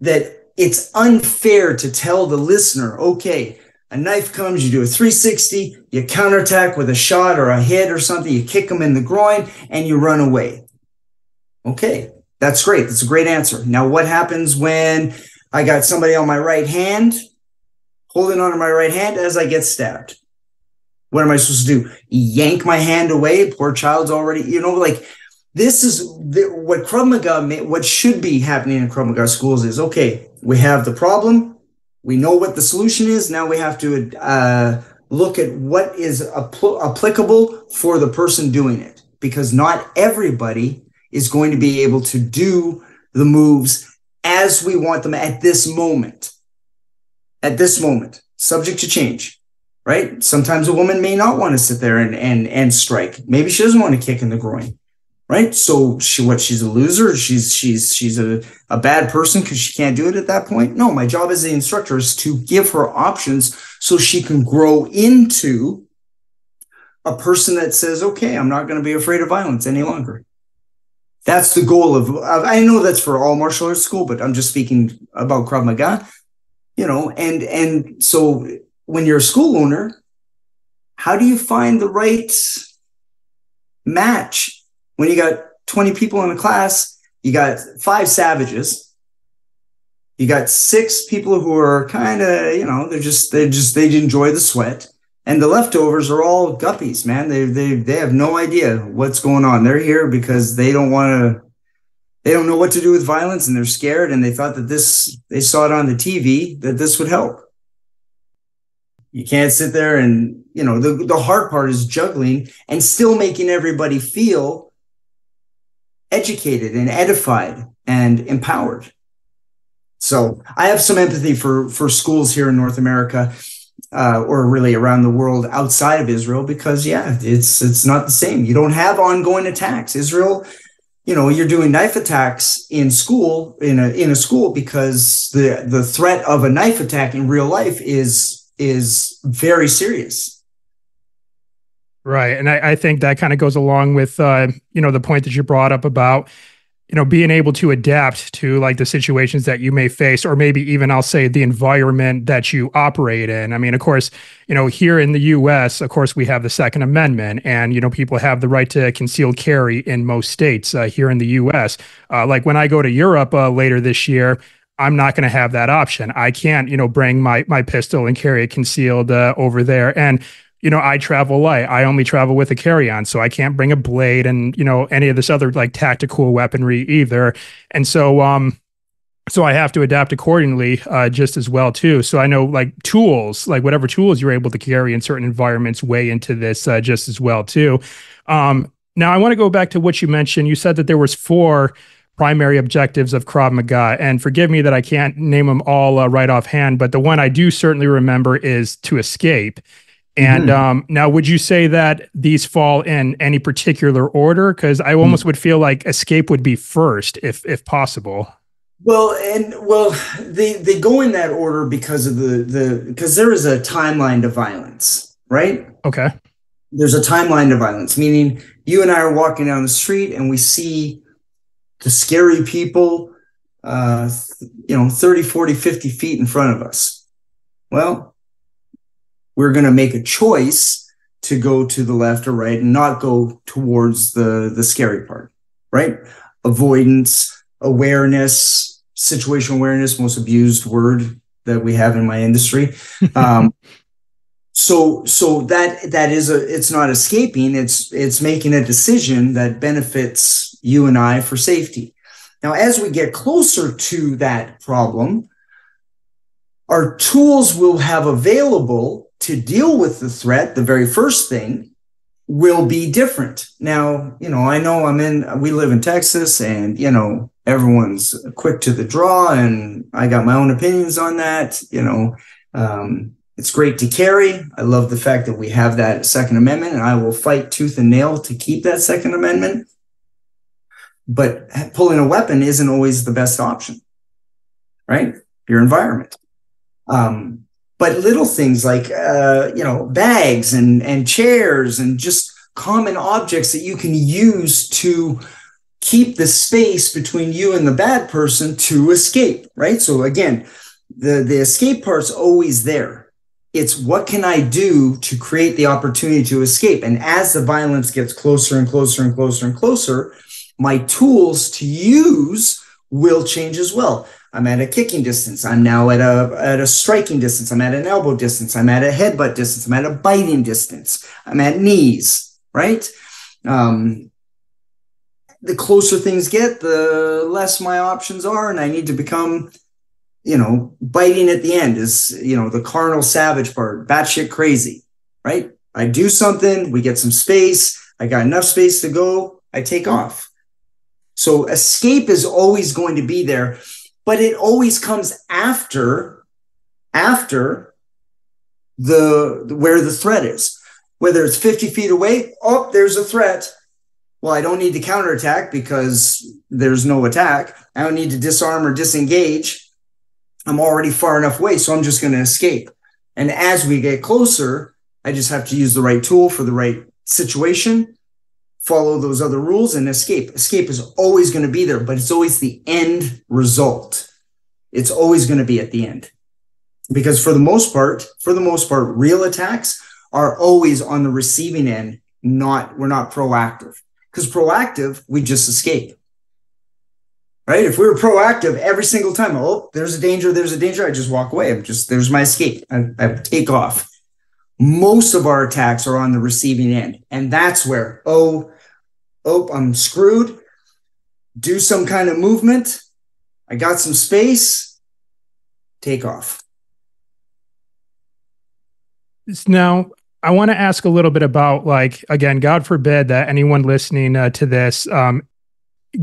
that it's unfair to tell the listener, okay, a knife comes, you do a 360, you counterattack with a shot or a hit or something, you kick them in the groin, and you run away. Okay, that's great. That's a great answer. Now, what happens when I got somebody on my right hand, holding on to my right hand as I get stabbed? What am I supposed to do? Yank my hand away? Poor child's already, you know, like this is the, what Krav Maga, what should be happening in Krav Maga schools is okay, we have the problem. We know what the solution is. Now we have to uh, look at what is apl- applicable for the person doing it because not everybody is going to be able to do the moves as we want them at this moment. At this moment, subject to change, right? Sometimes a woman may not want to sit there and and and strike. Maybe she doesn't want to kick in the groin, right? So she what she's a loser, she's she's she's a, a bad person because she can't do it at that point. No, my job as the instructor is to give her options so she can grow into a person that says, okay, I'm not going to be afraid of violence any longer that's the goal of i know that's for all martial arts school but i'm just speaking about krav maga you know and and so when you're a school owner how do you find the right match? When you got 20 people in a class you got five savages. You got six people who are kind of you know they're just they just they enjoy the sweat And the leftovers are all guppies, man. They they they have no idea what's going on. They're here because they don't want to they don't know what to do with violence and they're scared and they thought that this they saw it on the TV that this would help. You can't sit there and, you know, the, the hard part is juggling and still making everybody feel educated and edified and empowered. So I have some empathy for for schools here in North America, uh, or really around the world outside of Israel, because yeah, it's it's not the same. You don't have ongoing attacks. Israel, you know, you're doing knife attacks in school in a in a school because the the threat of a knife attack in real life is is very serious. Right, and I, I think that kind of goes along with uh, you know the point that you brought up about you know being able to adapt to like the situations that you may face or maybe even I'll say the environment that you operate in. I mean, of course, you know, here in the US, of course, we have the second amendment and you know people have the right to concealed carry in most states uh, here in the US. Uh, like when I go to Europe uh, later this year, I'm not going to have that option. I can't, you know, bring my my pistol and carry it concealed uh, over there. And you know, I travel light. I only travel with a carry-on, so I can't bring a blade and you know any of this other like tactical weaponry either. And so, um, so I have to adapt accordingly, uh, just as well too. So I know like tools, like whatever tools you're able to carry in certain environments, weigh into this uh, just as well too. Um, now I want to go back to what you mentioned. You said that there was four primary objectives of Krav Maga. And forgive me that I can't name them all uh, right offhand, but the one I do certainly remember is to escape. And mm-hmm. um, now, would you say that these fall in any particular order? Because I almost mm-hmm. would feel like escape would be first, if if possible. Well, and well, they they go in that order because of the the because there is a timeline to violence, right? Okay. There's a timeline to violence, meaning you and I are walking down the street and we see the scary people, uh, you know, 30, 40, 50 feet in front of us. Well, we're going to make a choice to go to the left or right and not go towards the the scary part right? Avoidance awareness situational awareness most abused word that we have in my industry. (laughs) Um, so so that that is a it's not escaping it's it's making a decision that benefits you and i for safety. Now as we get closer to that problem our tools will have available to deal with the threat, the very first thing will be different. Now, you know, I know I'm in, we live in Texas and, you know, everyone's quick to the draw and I got my own opinions on that. You know, um, it's great to carry. I love the fact that we have that Second Amendment and I will fight tooth and nail to keep that Second Amendment. But pulling a weapon isn't always the best option, right? Your environment. Um, but little things like uh, you know bags and and chairs and just common objects that you can use to keep the space between you and the bad person to escape right? So again the the escape part's always there. It's what can i do to create the opportunity to escape? And as the violence gets closer and closer and closer and closer my tools to use will change as well I'm at a kicking distance. I'm now at a at a striking distance. I'm at an elbow distance. I'm at a headbutt distance. I'm at a biting distance. I'm at knees. Right. Um, the closer things get, the less my options are, and I need to become, you know, biting at the end is you know the carnal savage part, batshit crazy. Right. I do something. We get some space. I got enough space to go. I take off. So escape is always going to be there but it always comes after after the where the threat is. Whether it's 50 feet away oh there's a threat. Well i don't need to counterattack because there's no attack. I don't need to disarm or disengage. I'm already far enough away so i'm just going to escape. And as we get closer i just have to use the right tool for the right situation follow those other rules and escape. Escape is always going to be there, but it's always the end result. It's always going to be at the end. Because for the most part, for the most part, real attacks are always on the receiving end, not, we're not proactive. Because proactive, we just escape. Right? If we were proactive every single time, oh, there's a danger, there's a danger, I just walk away. I'm just, there's my escape. I, I take off. most of our attacks are on the receiving end. And that's where, oh, oh, I'm screwed. Do some kind of movement. I got some space. Take off. Now, I want to ask a little bit about, like, again, God forbid that anyone listening uh, to this um,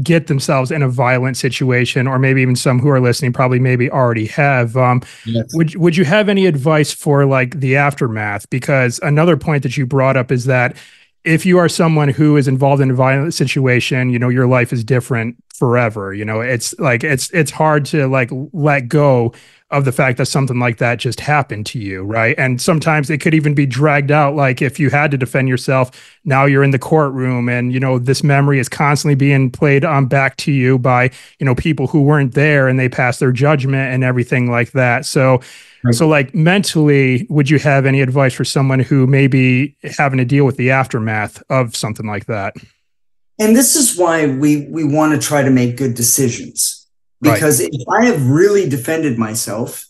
get themselves in a violent situation, or maybe even some who are listening probably maybe already have. Um, yes. Would would you have any advice for like the aftermath? Because another point that you brought up is that if you are someone who is involved in a violent situation, you know your life is different forever. You know, it's like it's it's hard to like let go of the fact that something like that just happened to you, right? And sometimes it could even be dragged out. Like if you had to defend yourself, now you're in the courtroom, and you know this memory is constantly being played on back to you by you know people who weren't there, and they passed their judgment and everything like that. So. Right. So, like mentally, would you have any advice for someone who may be having to deal with the aftermath of something like that? And this is why we we want to try to make good decisions because right. if I have really defended myself,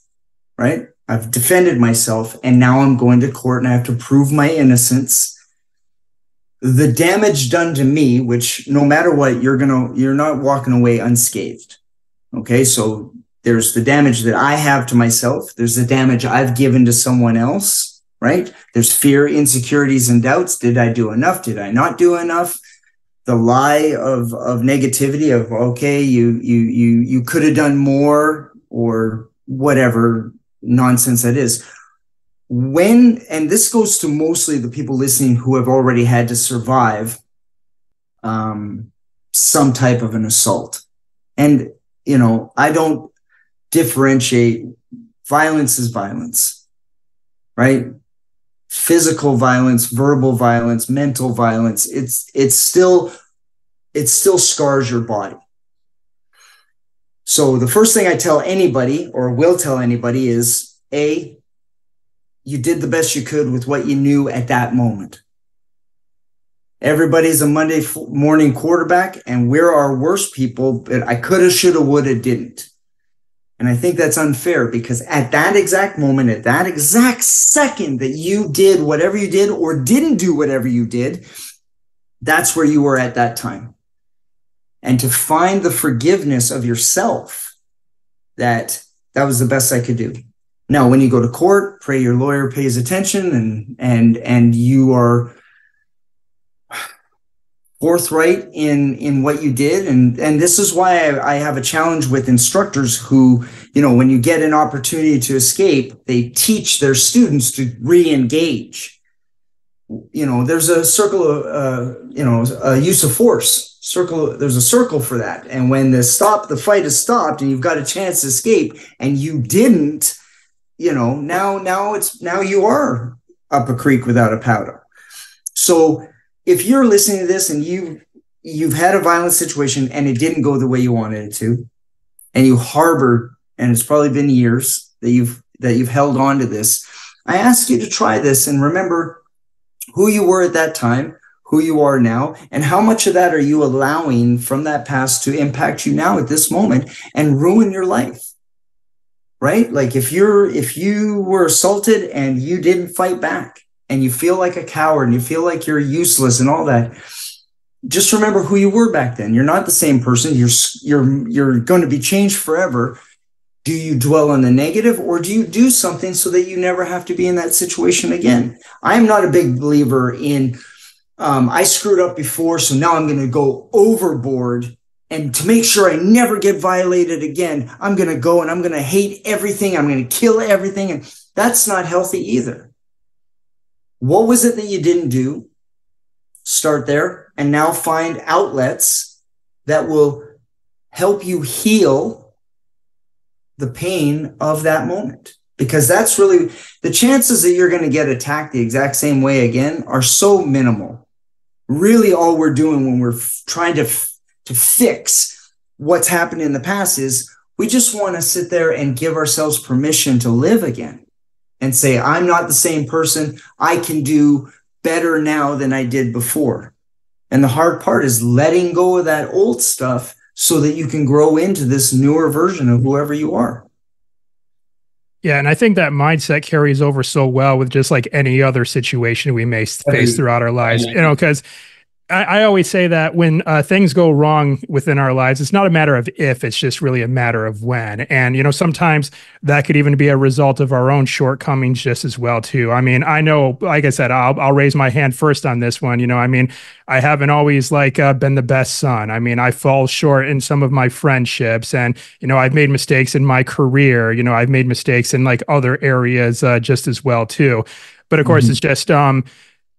right? I've defended myself and now I'm going to court and I have to prove my innocence. The damage done to me, which no matter what, you're going to, you're not walking away unscathed. Okay. So there's the damage that I have to myself. There's the damage I've given to someone else, right? There's fear, insecurities, and doubts. Did I do enough? Did I not do enough? The lie of of negativity of okay you you you you could have done more or whatever nonsense that is. When and this goes to mostly the people listening who have already had to survive um, some type of an assault. And you know i don't differentiate violence is violence right physical violence, verbal violence, mental violence, it's it's still it still scars your body. So the first thing I tell anybody or will tell anybody is A, you did the best you could with what you knew at that moment. Everybody's a Monday morning quarterback, and we're our worst people. But I coulda, shoulda, woulda, didn't. And I think that's unfair because at that exact moment, at that exact second that you did whatever you did or didn't do whatever you did, that's where you were at that time. And to find the forgiveness of yourself that that was the best I could do. Now, when you go to court, pray your lawyer pays attention and and and you are forthright in in what you did. And and this is why I, I, have a challenge with instructors who you know when you get an opportunity to escape they teach their students to re-engage. You know there's a circle of uh, you know a use of force circle there's a circle for that. And when the stop the fight is stopped and you've got a chance to escape and you didn't you know now now it's now you are up a creek without a paddle so if you're listening to this and you you've had a violent situation and it didn't go the way you wanted it to, and you harbor, and it's probably been years that you've that you've held on to this, I ask you to try this and remember who you were at that time, who you are now, and how much of that are you allowing from that past to impact you now at this moment and ruin your life? Right? Like if you're if you were assaulted and you didn't fight back and you feel like a coward and you feel like you're useless and all that just remember who you were back then. You're not the same person. You're you're you're going to be changed forever. Do you dwell on the negative or do you do something so that you never have to be in that situation again? I'm not a big believer in um, i screwed up before so now i'm going to go overboard and to make sure i never get violated again i'm going to go and i'm going to hate everything. I'm going to kill everything. And that's not healthy either what was it that you didn't do? Start there and now find outlets that will help you heal the pain of that moment. Because that's really the chances that you're going to get attacked the exact same way again are so minimal. Really, all we're doing when we're f- trying to, f- to fix what's happened in the past is we just want to sit there and give ourselves permission to live again and say, I'm not the same person. I can do better now than I did before. And the hard part is letting go of that old stuff so that you can grow into this newer version of whoever you are. Yeah, and I think that mindset carries over so well with just like any other situation we may face throughout our lives. You know, because I, I, always say that when uh, things go wrong within our lives, it's not a matter of if, it's just really a matter of when. And, you know, sometimes that could even be a result of our own shortcomings just as well, too. I mean, I know, like I said, I'll, I'll raise my hand first on this one. You know, I mean, I haven't always like uh, been the best son. I mean, I fall short in some of my friendships and, you know, I've made mistakes in my career. You know, I've made mistakes in like other areas uh, just as well, too. But of course, mm-hmm. it's just, um,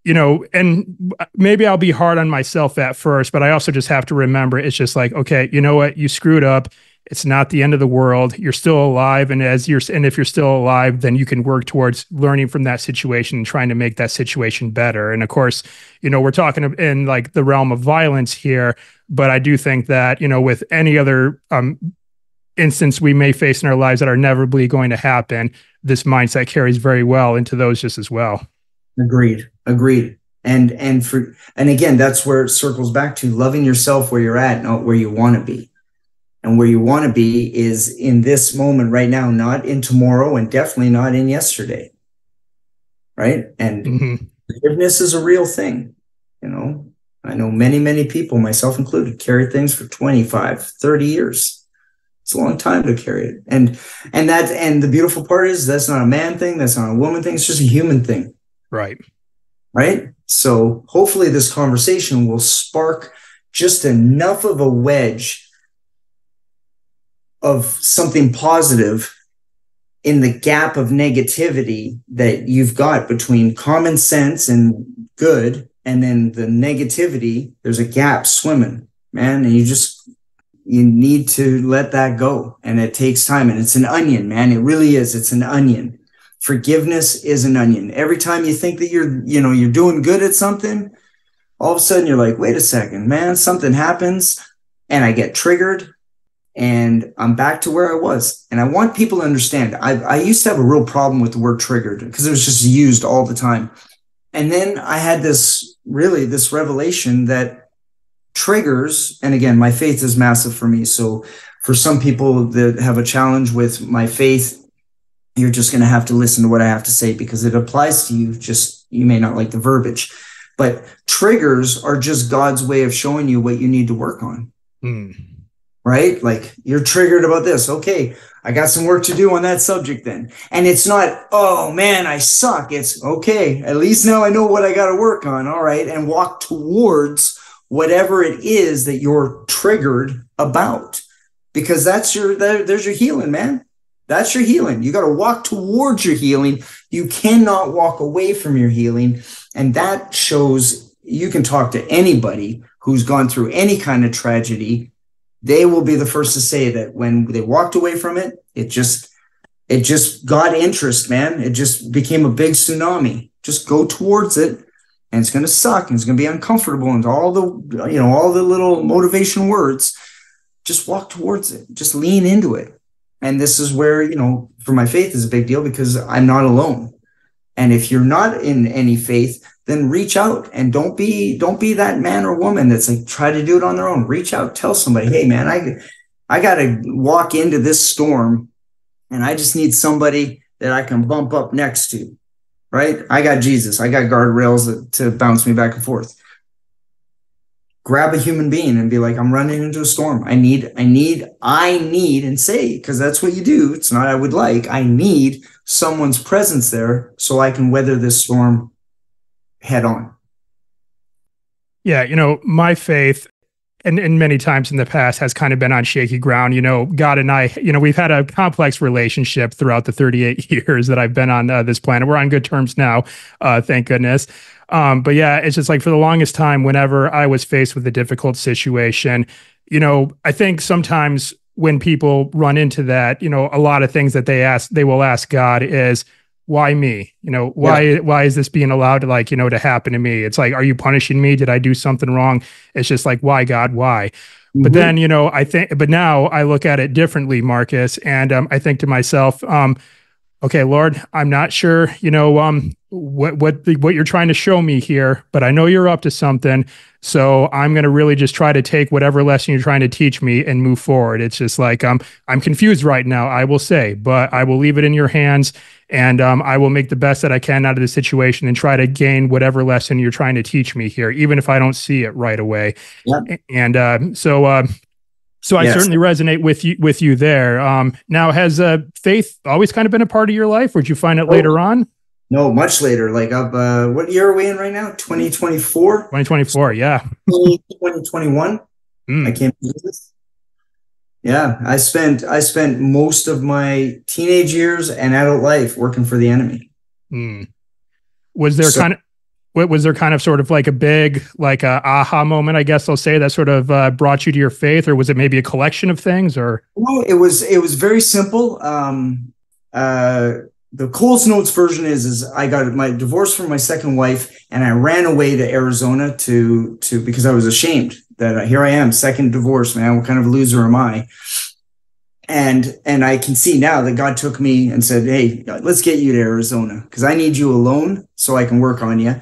you know, and maybe I'll be hard on myself at first, but I also just have to remember it's just like, okay, you know what? You screwed up. It's not the end of the world. You're still alive. And as you're, and if you're still alive, then you can work towards learning from that situation and trying to make that situation better. And of course, you know, we're talking in like the realm of violence here, but I do think that, you know, with any other um, instance we may face in our lives that are inevitably going to happen, this mindset carries very well into those just as well. Agreed. Agreed. And and for and again, that's where it circles back to loving yourself where you're at, not where you want to be. And where you want to be is in this moment right now, not in tomorrow, and definitely not in yesterday. Right. And mm-hmm. forgiveness is a real thing. You know, I know many, many people, myself included, carry things for 25, 30 years. It's a long time to carry it. And and that and the beautiful part is that's not a man thing, that's not a woman thing, it's just a human thing. Right right? So hopefully this conversation will spark just enough of a wedge of something positive in the gap of negativity that you've got between common sense and good and then the negativity there's a gap swimming man and you just you need to let that go and it takes time and it's an onion man it really is it's an onion forgiveness is an onion. Every time you think that you're, you know, you're doing good at something, all of a sudden you're like, wait a second, man, something happens and I get triggered and I'm back to where I was. And I want people to understand. I, I used to have a real problem with the word triggered because it was just used all the time. And then I had this really this revelation that triggers, and again, my faith is massive for me. So for some people that have a challenge with my faith, you're just going to have to listen to what I have to say because it applies to you. Just you may not like the verbiage, but triggers are just God's way of showing you what you need to work on. Mm. Right? Like you're triggered about this. Okay, I got some work to do on that subject then. And it's not, oh man, I suck. It's okay. At least now I know what I got to work on. All right. And walk towards whatever it is that you're triggered about because that's your, there's your healing, man that's your healing. You got to walk towards your healing. You cannot walk away from your healing. And that shows you can talk to anybody who's gone through any kind of tragedy. They will be the first to say that when they walked away from it, it just, it just got interest, man. It just became a big tsunami. Just go towards it and it's going to suck and it's going to be uncomfortable and all the, you know, all the little motivation words. Just walk towards it. Just lean into it and this is where, you know, for my faith is a big deal because I'm not alone. And if you're not in any faith, then reach out and don't be don't be that man or woman that's like try to do it on their own. Reach out, tell somebody, hey man, I I gotta walk into this storm and I just need somebody that I can bump up next to. Right? I got Jesus. I got guardrails to bounce me back and forth grab a human being and be like i'm running into a storm. I need i need i need and say because that's what you do. It's not i would like. I need someone's presence there so i can weather this storm head on. Yeah you know my faith and, and many times in the past has kind of been on shaky ground. You know, God and I, you know, we've had a complex relationship throughout the 38 (laughs) years that I've been on uh, this planet. We're on good terms now, uh, thank goodness. Um, but yeah, it's just like for the longest time, whenever I was faced with a difficult situation, you know, I think sometimes when people run into that, you know, a lot of things that they ask, they will ask God is, why me? You know, why yeah. why is this being allowed to like, you know, to happen to me? It's like, are you punishing me? Did I do something wrong? It's just like, why God, why? Mm-hmm. But then, you know, I think, but now I look at it differently, Marcus, and um, I think to myself, um, okay, Lord, I'm not sure, you know, um, what what the, what you're trying to show me here, but I know you're up to something. So I'm going to really just try to take whatever lesson you're trying to teach me and move forward. It's just like um, I'm confused right now, I will say, but I will leave it in your hands, and um, I will make the best that I can out of the situation and try to gain whatever lesson you're trying to teach me here, even if I don't see it right away. Yep. And uh, so. Uh, so I yes. certainly resonate with you with you there. Um, now, has uh, faith always kind of been a part of your life, or did you find it oh, later on? No, much later. Like up, uh, what year are we in right now? Twenty twenty four. Twenty twenty four. Yeah. Twenty twenty one. Hmm. I can't believe this. Yeah, I spent I spent most of my teenage years and adult life working for the enemy. Mm. Was there so, kind of was there kind of sort of like a big like a aha moment i guess i'll say that sort of uh, brought you to your faith? Or was it maybe a collection of things or? No it was it was very simple. Um uh the Coles Notes version is is I got my divorce from my second wife and I ran away to Arizona to to because I was ashamed that uh, here I am second divorce man what kind of loser am I? And and I can see now that God took me and said hey let's get you to Arizona because I need you alone so I can work on you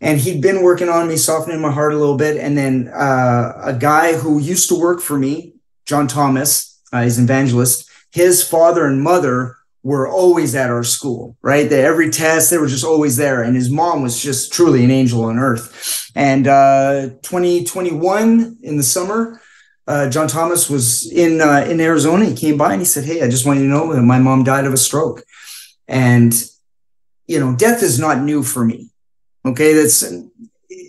and he'd been working on me, softening my heart a little bit. And then uh, a guy who used to work for me, John Thomas, uh, he's an evangelist. His father and mother were always at our school, right? They, every test, they were just always there. And his mom was just truly an angel on earth. And uh, 2021 in the summer, uh, John Thomas was in uh, in Arizona. He came by and he said, "Hey, I just want you to know that my mom died of a stroke." And you know, death is not new for me. Okay, that's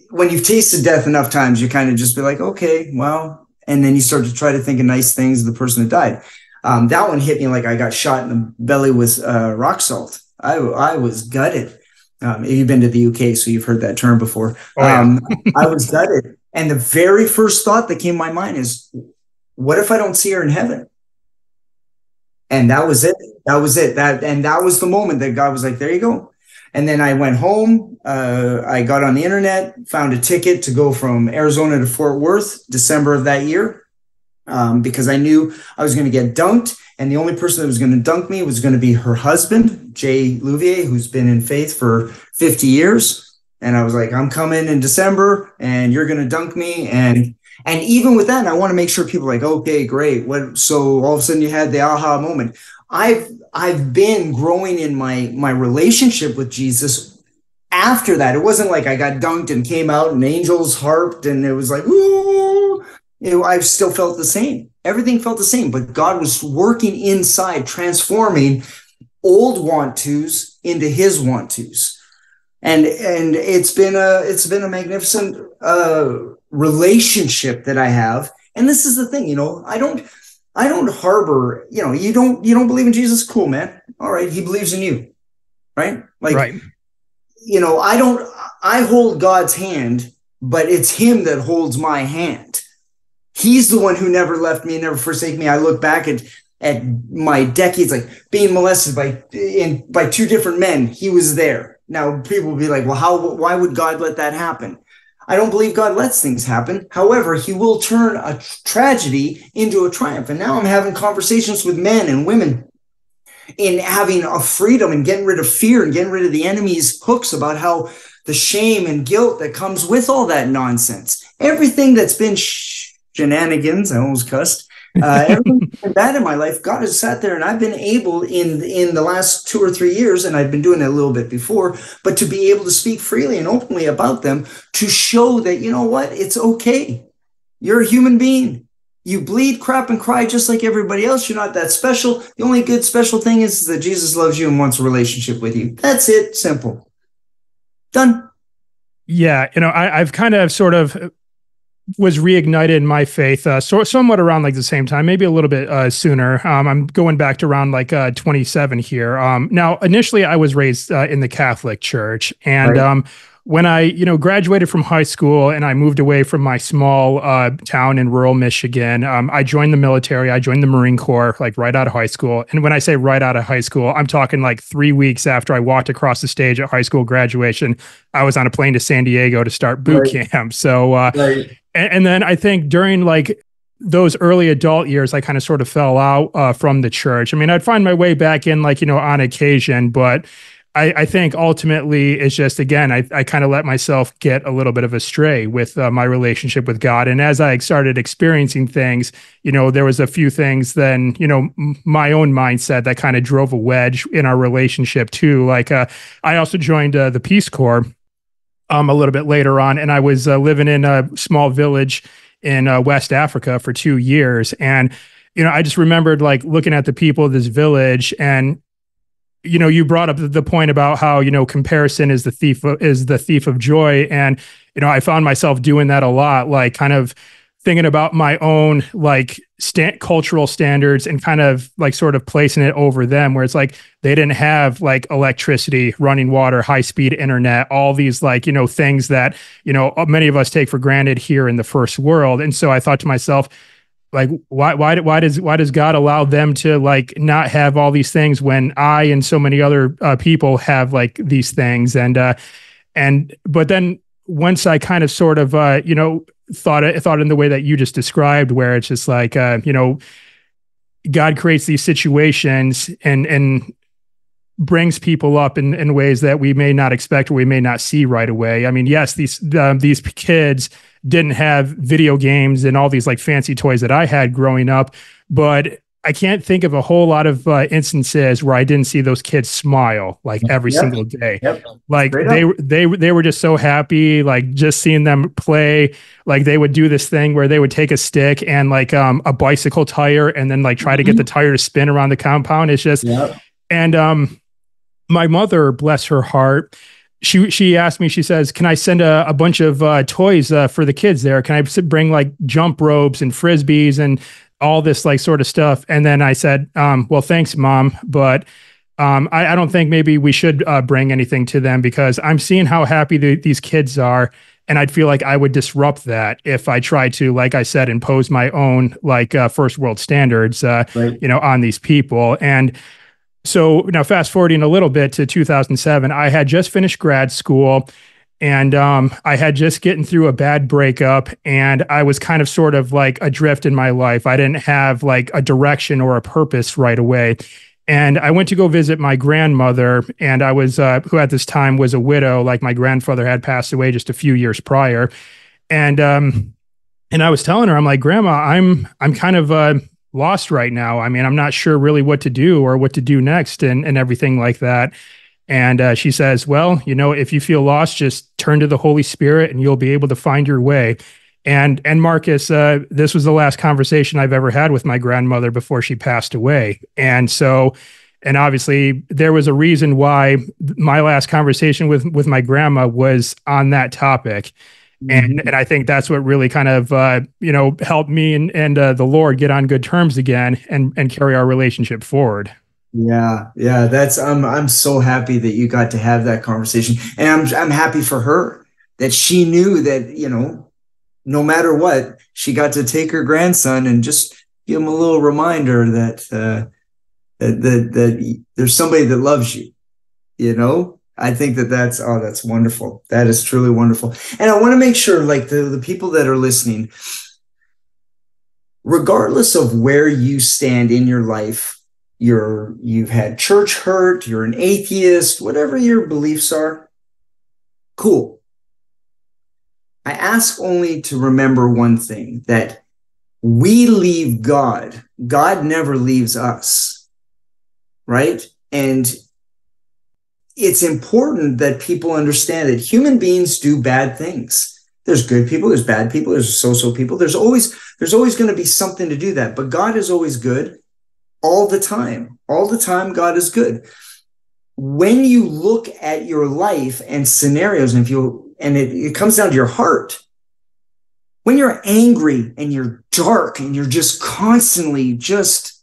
when you've tasted death enough times, you kind of just be like, okay, well, and then you start to try to think of nice things of the person that died. Um, that one hit me like I got shot in the belly with uh, rock salt. I I was gutted. Um, you've been to the UK, so you've heard that term before. Oh, yeah. um, I was gutted, and the very first thought that came to my mind is, "What if I don't see her in heaven?" And that was it. That was it. That and that was the moment that God was like, "There you go. And then I went home. Uh, I got on the internet, found a ticket to go from Arizona to Fort Worth, December of that year, um, because I knew I was going to get dunked. And the only person that was going to dunk me was going to be her husband, Jay Louvier, who's been in faith for 50 years. And I was like, I'm coming in December and you're going to dunk me. And and even with that, I want to make sure people are like, okay, great. What so all of a sudden you had the aha moment. I've I've been growing in my my relationship with Jesus after that. It wasn't like I got dunked and came out and angels harped and it was like, ooh, you know, I still felt the same. Everything felt the same, but God was working inside, transforming old want tos into his want tos. And and it's been a it's been a magnificent uh relationship that I have. And this is the thing, you know, I don't I don't harbor, you know, you don't you don't believe in Jesus, cool, man. All right, he believes in you. Right? Like right. you know, I don't I hold God's hand, but it's him that holds my hand. He's the one who never left me, never forsake me. I look back at at my decades like being molested by in by two different men. He was there. Now people will be like, "Well, how why would God let that happen?" I don't believe God lets things happen. However, he will turn a tragedy into a triumph. And now I'm having conversations with men and women in having a freedom and getting rid of fear and getting rid of the enemy's hooks about how the shame and guilt that comes with all that nonsense. Everything that's been shenanigans, I almost cussed, uh, everything bad in my life, God has sat there, and I've been able in in the last two or three years, and I've been doing it a little bit before, but to be able to speak freely and openly about them to show that you know what, it's okay. You're a human being. You bleed, crap, and cry just like everybody else. You're not that special. The only good special thing is that Jesus loves you and wants a relationship with you. That's it. Simple. Done. Yeah, you know, I, I've kind of sort of was reignited in my faith uh, so, somewhat around like the same time, maybe a little bit uh, sooner. Um, I'm going back to around like uh, 27 here. Um, now, initially, I was raised uh, in the Catholic Church, and right. um, when I, you know, graduated from high school and I moved away from my small uh, town in rural Michigan, um, I joined the military. I joined the Marine Corps, like right out of high school. And when I say right out of high school, I'm talking like three weeks after I walked across the stage at high school graduation. I was on a plane to San Diego to start boot right. camp. So, uh, right. and, and then I think during like those early adult years, I kind of sort of fell out uh, from the church. I mean, I'd find my way back in, like, you know, on occasion, but I, I think ultimately it's just, again, I, I kind of let myself get a little bit of astray with uh, my relationship with God. And as I started experiencing things, you know, there was a few things then, you know, m- my own mindset that kind of drove a wedge in our relationship too. Like, uh, I also joined uh, the Peace Corps um, a little bit later on, and I was uh, living in a small village in uh, West Africa for two years. And, you know, I just remembered like looking at the people of this village and, you know, you brought up the point about how, you know, comparison is the thief of, is the thief of joy. And, you know, I found myself doing that a lot, like kind of thinking about my own like st- cultural standards and kind of like sort of placing it over them where it's like they didn't have like electricity running water high speed internet all these like you know things that you know uh, many of us take for granted here in the first world and so i thought to myself like why why why does why does God allow them to like not have all these things when I and so many other uh, people have like these things? And uh and but then once I kind of sort of uh you know thought it thought in the way that you just described where it's just like uh you know god creates these situations and and brings people up in, in ways that we may not expect or we may not see right away. I mean yes these uh, these kids didn't have video games and all these like fancy toys that i had growing up but I can't think of a whole lot of uh, instances where I didn't see those kids smile like every yep. single day. Yep. Like Straight they up. they they were just so happy. Like just seeing them play. Like they would do this thing where they would take a stick and like um, a bicycle tire and then like try mm-hmm. to get mm-hmm. the tire to spin around the compound. It's just yep. and um, my mother, bless her heart, she she asked me she says can i send a, a bunch of uh, toys uh, for the kids there can i bring like jump ropes and frisbees and all this like sort of stuff. And then I said, um, well, thanks, mom, but um, I, I, don't think maybe we should uh, bring anything to them because I'm seeing how happy the, these kids are. And I'd feel like I would disrupt that if I tried to, like I said, impose my own like uh, first world standards, uh, right. you know, on these people. And so now fast forwarding a little bit to 2007, I had just finished grad school and um, I had just getting through a bad breakup, and I was kind of sort of like adrift in my life. I didn't have like a direction or a purpose right away. And I went to go visit my grandmother, and I was, uh, who at this time was a widow, like my grandfather had passed away just a few years prior. And, um, and I was telling her, I'm like, Grandma, I'm, I'm kind of, uh, lost right now. I mean, I'm not sure really what to do or what to do next and, and everything like that. And uh, she says, Well, you know, if you feel lost, just turn to the Holy Spirit and you'll be able to find your way. And and Marcus, uh, this was the last conversation I've ever had with my grandmother before she passed away. And so, and obviously, there was a reason why my last conversation with with my grandma was on that topic. And mm-hmm. and I think that's what really kind of uh, you know helped me and and uh, the Lord get on good terms again and and carry our relationship forward. Yeah, yeah, that's I'm I'm so happy that you got to have that conversation. And I'm I'm happy for her that she knew that, you know, no matter what, she got to take her grandson and just give him a little reminder that uh that that, that there's somebody that loves you. You know? I think that that's oh that's wonderful. That is truly wonderful. And I want to make sure like the the people that are listening regardless of where you stand in your life you're you've had church hurt, you're an atheist, whatever your beliefs are, cool. I ask only to remember one thing that we leave God. God never leaves us. Right? And it's important that people understand that human beings do bad things. There's good people, there's bad people, there's so-so people. There's always there's always going to be something to do that. But God is always good all the time. All the time, God is good. When you look at your life and scenarios, and if you, and it, it comes down to your heart, when you're angry and you're dark and you're just constantly just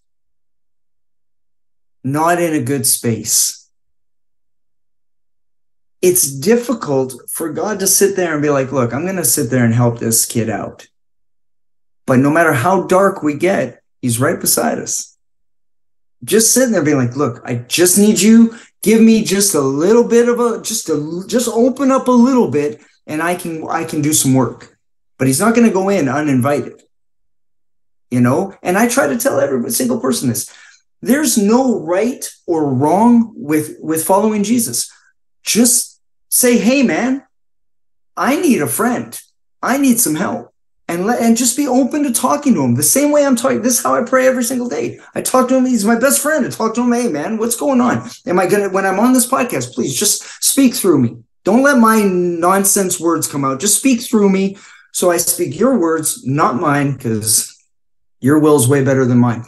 not in a good space, it's difficult for God to sit there and be like, look, I'm going to sit there and help this kid out. But no matter how dark we get, he's right beside us just sitting there being like, look, I just need you. Give me just a little bit of a, just to just open up a little bit and I can, I can do some work. But he's not going to go in uninvited. you know? And I try to tell every single person this. There's no right or wrong with with following Jesus. Just say, "Hey man, I need a friend. I need some help." And let, and just be open to talking to him the same way I'm talking. This is how I pray every single day. I talk to him. He's my best friend. I talk to him. Hey man, what's going on? Am I gonna when I'm on this podcast? Please just speak through me. Don't let my nonsense words come out. Just speak through me. So I speak your words, not mine, because your will's way better than mine.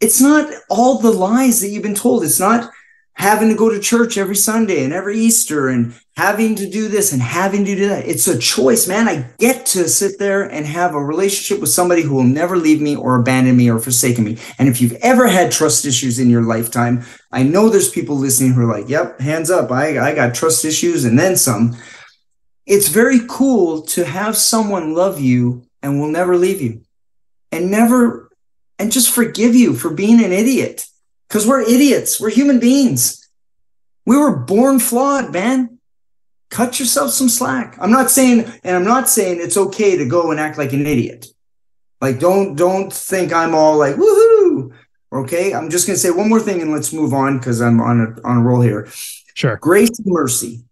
It's not all the lies that you've been told. It's not having to go to church every Sunday and every Easter and having to do this and having to do that. It's a choice, man. I get to sit there and have a relationship with somebody who will never leave me or abandon me or forsake me. And if you've ever had trust issues in your lifetime, I know there's people listening who are like, yep, hands up. I, I got trust issues and then some. It's very cool to have someone love you and will never leave you and never, and just forgive you for being an idiot because we're idiots. We're human beings. We were born flawed, man. Cut yourself some slack. I'm not saying, and I'm not saying it's okay to go and act like an idiot. Like, don't don't think I'm all like woohoo. Okay, I'm just gonna say one more thing and let's move on because I'm on a on a roll here. Sure. Grace and mercy.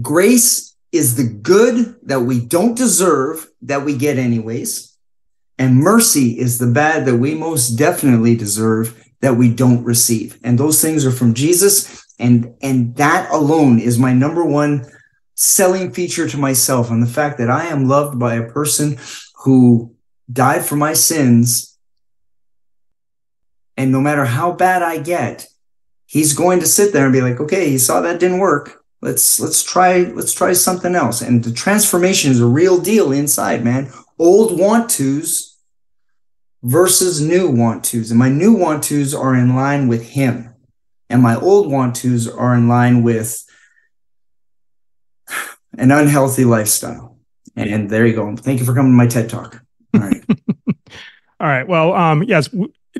Grace is the good that we don't deserve that we get anyways. And mercy is the bad that we most definitely deserve that we don't receive. And those things are from Jesus. And, and that alone is my number one selling feature to myself and the fact that I am loved by a person who died for my sins. And no matter how bad I get, he's going to sit there and be like, okay, you saw that didn't work. Let's, let's try, let's try something else. And the transformation is a real deal inside, man. Old want tos versus new want tos. And my new want tos are in line with him. And my old want tos are in line with an unhealthy lifestyle. And there you go. Thank you for coming to my TED Talk. All right. (laughs) All right. Well, um, yes,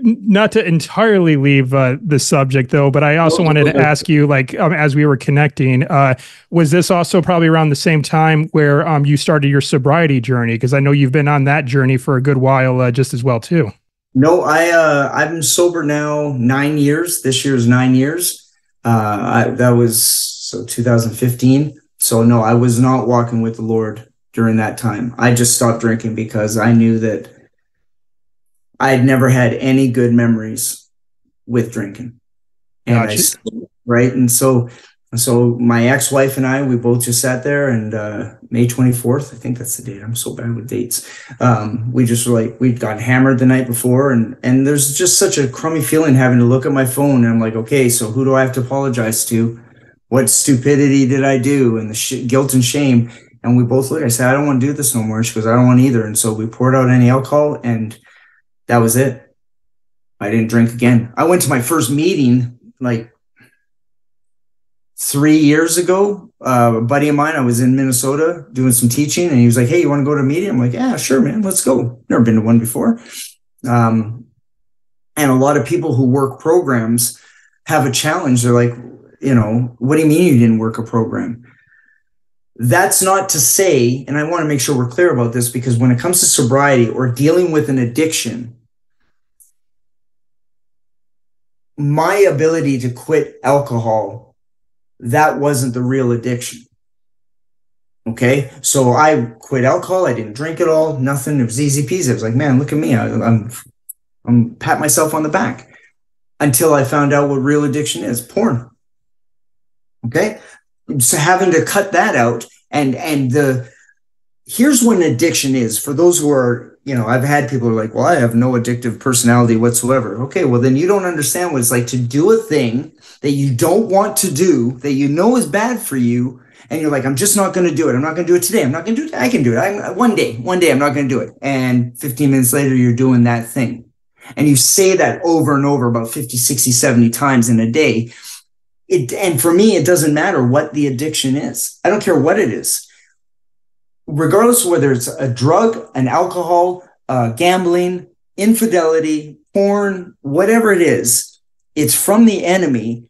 not to entirely leave uh, the subject though, but I also wanted to ask you, like, um, as we were connecting, uh, was this also probably around the same time where um, you started your sobriety journey? Because I know you've been on that journey for a good while, uh, just as well too. No, I uh, I've been sober now nine years. This year is nine years. Uh, I, that was so 2015. So no, I was not walking with the Lord during that time. I just stopped drinking because I knew that I had never had any good memories with drinking. And gotcha. I, right. And so, so my ex-wife and I, we both just sat there and, uh, May 24th, I think that's the date. I'm so bad with dates. Um, we just were like, we'd got hammered the night before and, and there's just such a crummy feeling having to look at my phone. And I'm like, okay, so who do I have to apologize to? What stupidity did I do? And the sh- guilt and shame. And we both look, I said, I don't want to do this no more. She goes, I don't want either. And so we poured out any alcohol and that was it. I didn't drink again. I went to my first meeting like three years ago. Uh, a buddy of mine, I was in Minnesota doing some teaching, and he was like, "Hey, you want to go to a meeting?" I'm like, "Yeah, sure, man. Let's go." Never been to one before. Um, and a lot of people who work programs have a challenge. They're like, you know, what do you mean you didn't work a program? That's not to say, and I want to make sure we're clear about this because when it comes to sobriety or dealing with an addiction, my ability to quit alcohol, that wasn't the real addiction. Okay. So I quit alcohol. I didn't drink at all. Nothing. It was easy peasy. I was like, man, look at me. I, I'm, I'm pat myself on the back until I found out what real addiction is porn. Okay. So having to cut that out and, and the, here's what an addiction is for those who are you know, I've had people like, well, I have no addictive personality whatsoever. Okay, well, then you don't understand what it's like to do a thing that you don't want to do, that you know is bad for you. And you're like, I'm just not going to do it. I'm not going to do it today. I'm not going to do it. I can do it. I'm uh, one day, one day, I'm not going to do it. And 15 minutes later, you're doing that thing. And you say that over and over about 50, 60, 70 times in a day. It, and for me, it doesn't matter what the addiction is. I don't care what it is regardless whether it's a drug, an alcohol, uh, gambling, infidelity, porn, whatever it is, it's from the enemy.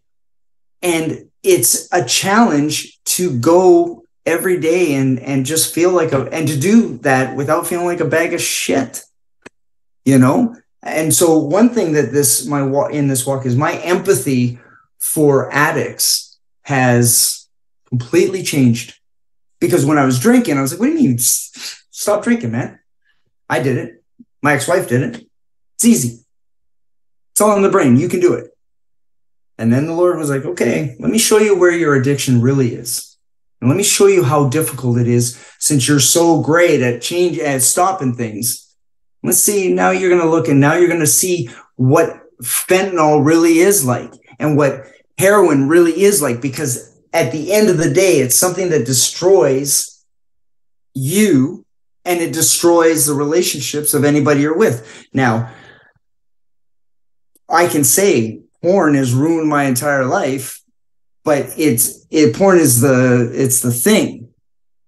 And it's a challenge to go every day and, and just feel like a, and to do that without feeling like a bag of shit. you know? And so one thing that this my walk in this walk is my empathy for addicts has completely changed. Because when I was drinking, I was like, what do you mean? Stop drinking, man. I did it. My ex-wife did it. It's easy. It's all in the brain. You can do it. And then the Lord was like, okay, let me show you where your addiction really is. And let me show you how difficult it is since you're so great at change at stopping things. Let's see. Now you're going to look and now you're going to see what fentanyl really is like and what heroin really is like. Because at the end of the day, it's something that destroys you and it destroys the relationships of anybody you're with. Now, I can say porn has ruined my entire life, but it's it porn is the it's the thing.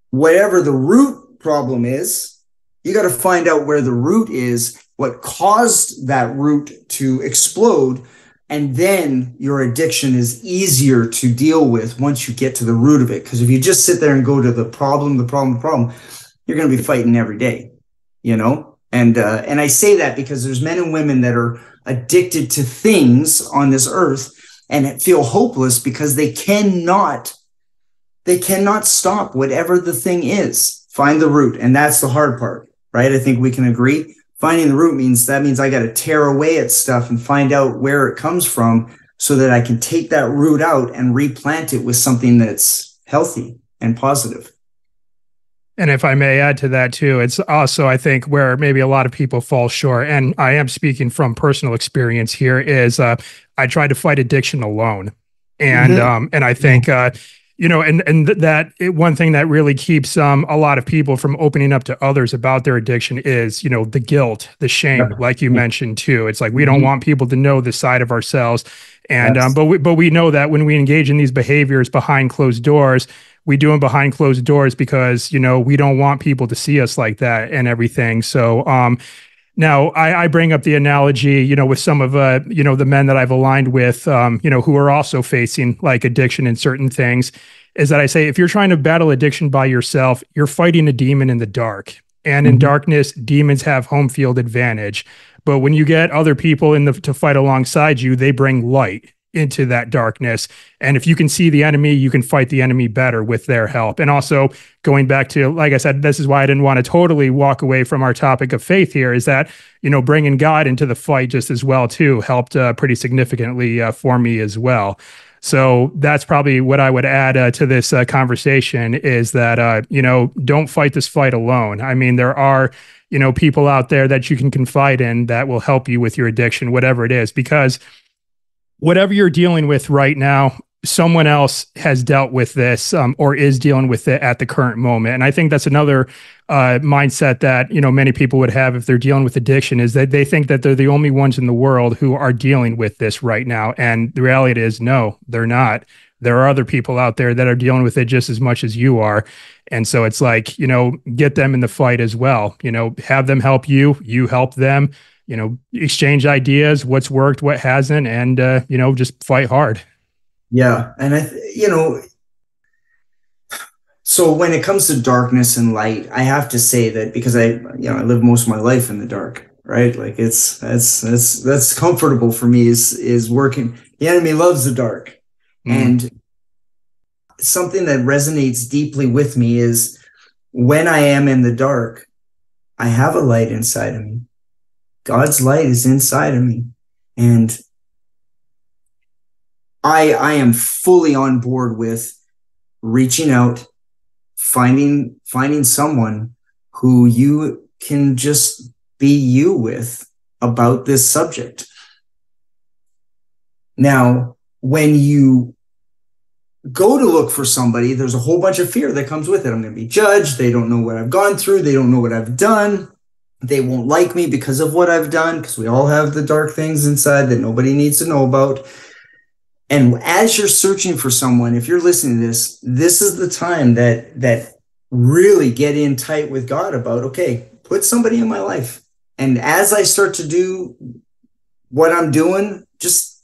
Whatever the root problem is, you got to find out where the root is, what caused that root to explode, and then your addiction is easier to deal with once you get to the root of it. Because if you just sit there and go to the problem, the problem, the problem, you're going to be fighting every day, you know. And uh, and I say that because there's men and women that are addicted to things on this earth and feel hopeless because they cannot they cannot stop whatever the thing is find the root and that's the hard part right i think we can agree finding the root means that means i got to tear away at stuff and find out where it comes from so that i can take that root out and replant it with something that's healthy and positive. and if I may add to that too, it's also, I think, where maybe a lot of people fall short, and I am speaking from personal experience here, is uh, I tried to fight addiction alone. And mm-hmm. um, and I think uh, you know, and and that it, one thing that really keeps um, a lot of people from opening up to others about their addiction is, you know, the guilt, the shame, yeah. like you mentioned too. It's like we don't mm-hmm. want people to know the side of ourselves, and yes. um, but we but we know that when we engage in these behaviors behind closed doors, we do them behind closed doors because you know we don't want people to see us like that and everything so um now I, I bring up the analogy you know with some of uh you know the men that i've aligned with um you know who are also facing like addiction in certain things is that i say if you're trying to battle addiction by yourself you're fighting a demon in the dark. And in mm-hmm. darkness demons have home field advantage. But when you get other people in the to fight alongside you they bring light into that darkness. And if you can see the enemy, you can fight the enemy better with their help. And also, going back to, like I said, this is why I didn't want to totally walk away from our topic of faith here is that, you know, bringing God into the fight just as well, too, helped uh, pretty significantly uh, for me as well. So that's probably what I would add uh, to this uh, conversation is that, uh, you know, don't fight this fight alone. I mean, there are, you know, people out there that you can confide in that will help you with your addiction, whatever it is, because whatever you're dealing with right now, someone else has dealt with this um, or is dealing with it at the current moment. And I think that's another uh, mindset that you know many people would have if they're dealing with addiction is that they think that they're the only ones in the world who are dealing with this right now. And the reality is, no, they're not. There are other people out there that are dealing with it just as much as you are. And so it's like, you know, get them in the fight as well. You know, have them help you, you help them you know, exchange ideas, what's worked, what hasn't, and uh, you know, just fight hard. Yeah, and I, th- you know, so when it comes to darkness and light, I have to say that because I, you know, I live most of my life in the dark, right? Like it's that's that's that's comfortable for me. Is is working. The enemy loves the dark, mm. and something that resonates deeply with me is when I am in the dark, I have a light inside of me God's light is inside of me. And I I am fully on board with reaching out, finding finding someone who you can just be you with about this subject. Now, when you go to look for somebody, there's a whole bunch of fear that comes with it. I'm going to be judged. They don't know what I've gone through. They don't know what I've done they won't like me because of what I've done, because we all have the dark things inside that nobody needs to know about. And as you're searching for someone, if you're listening to this, this is the time that that really get in tight with God about, okay, put somebody in my life. And as I start to do what I'm doing, just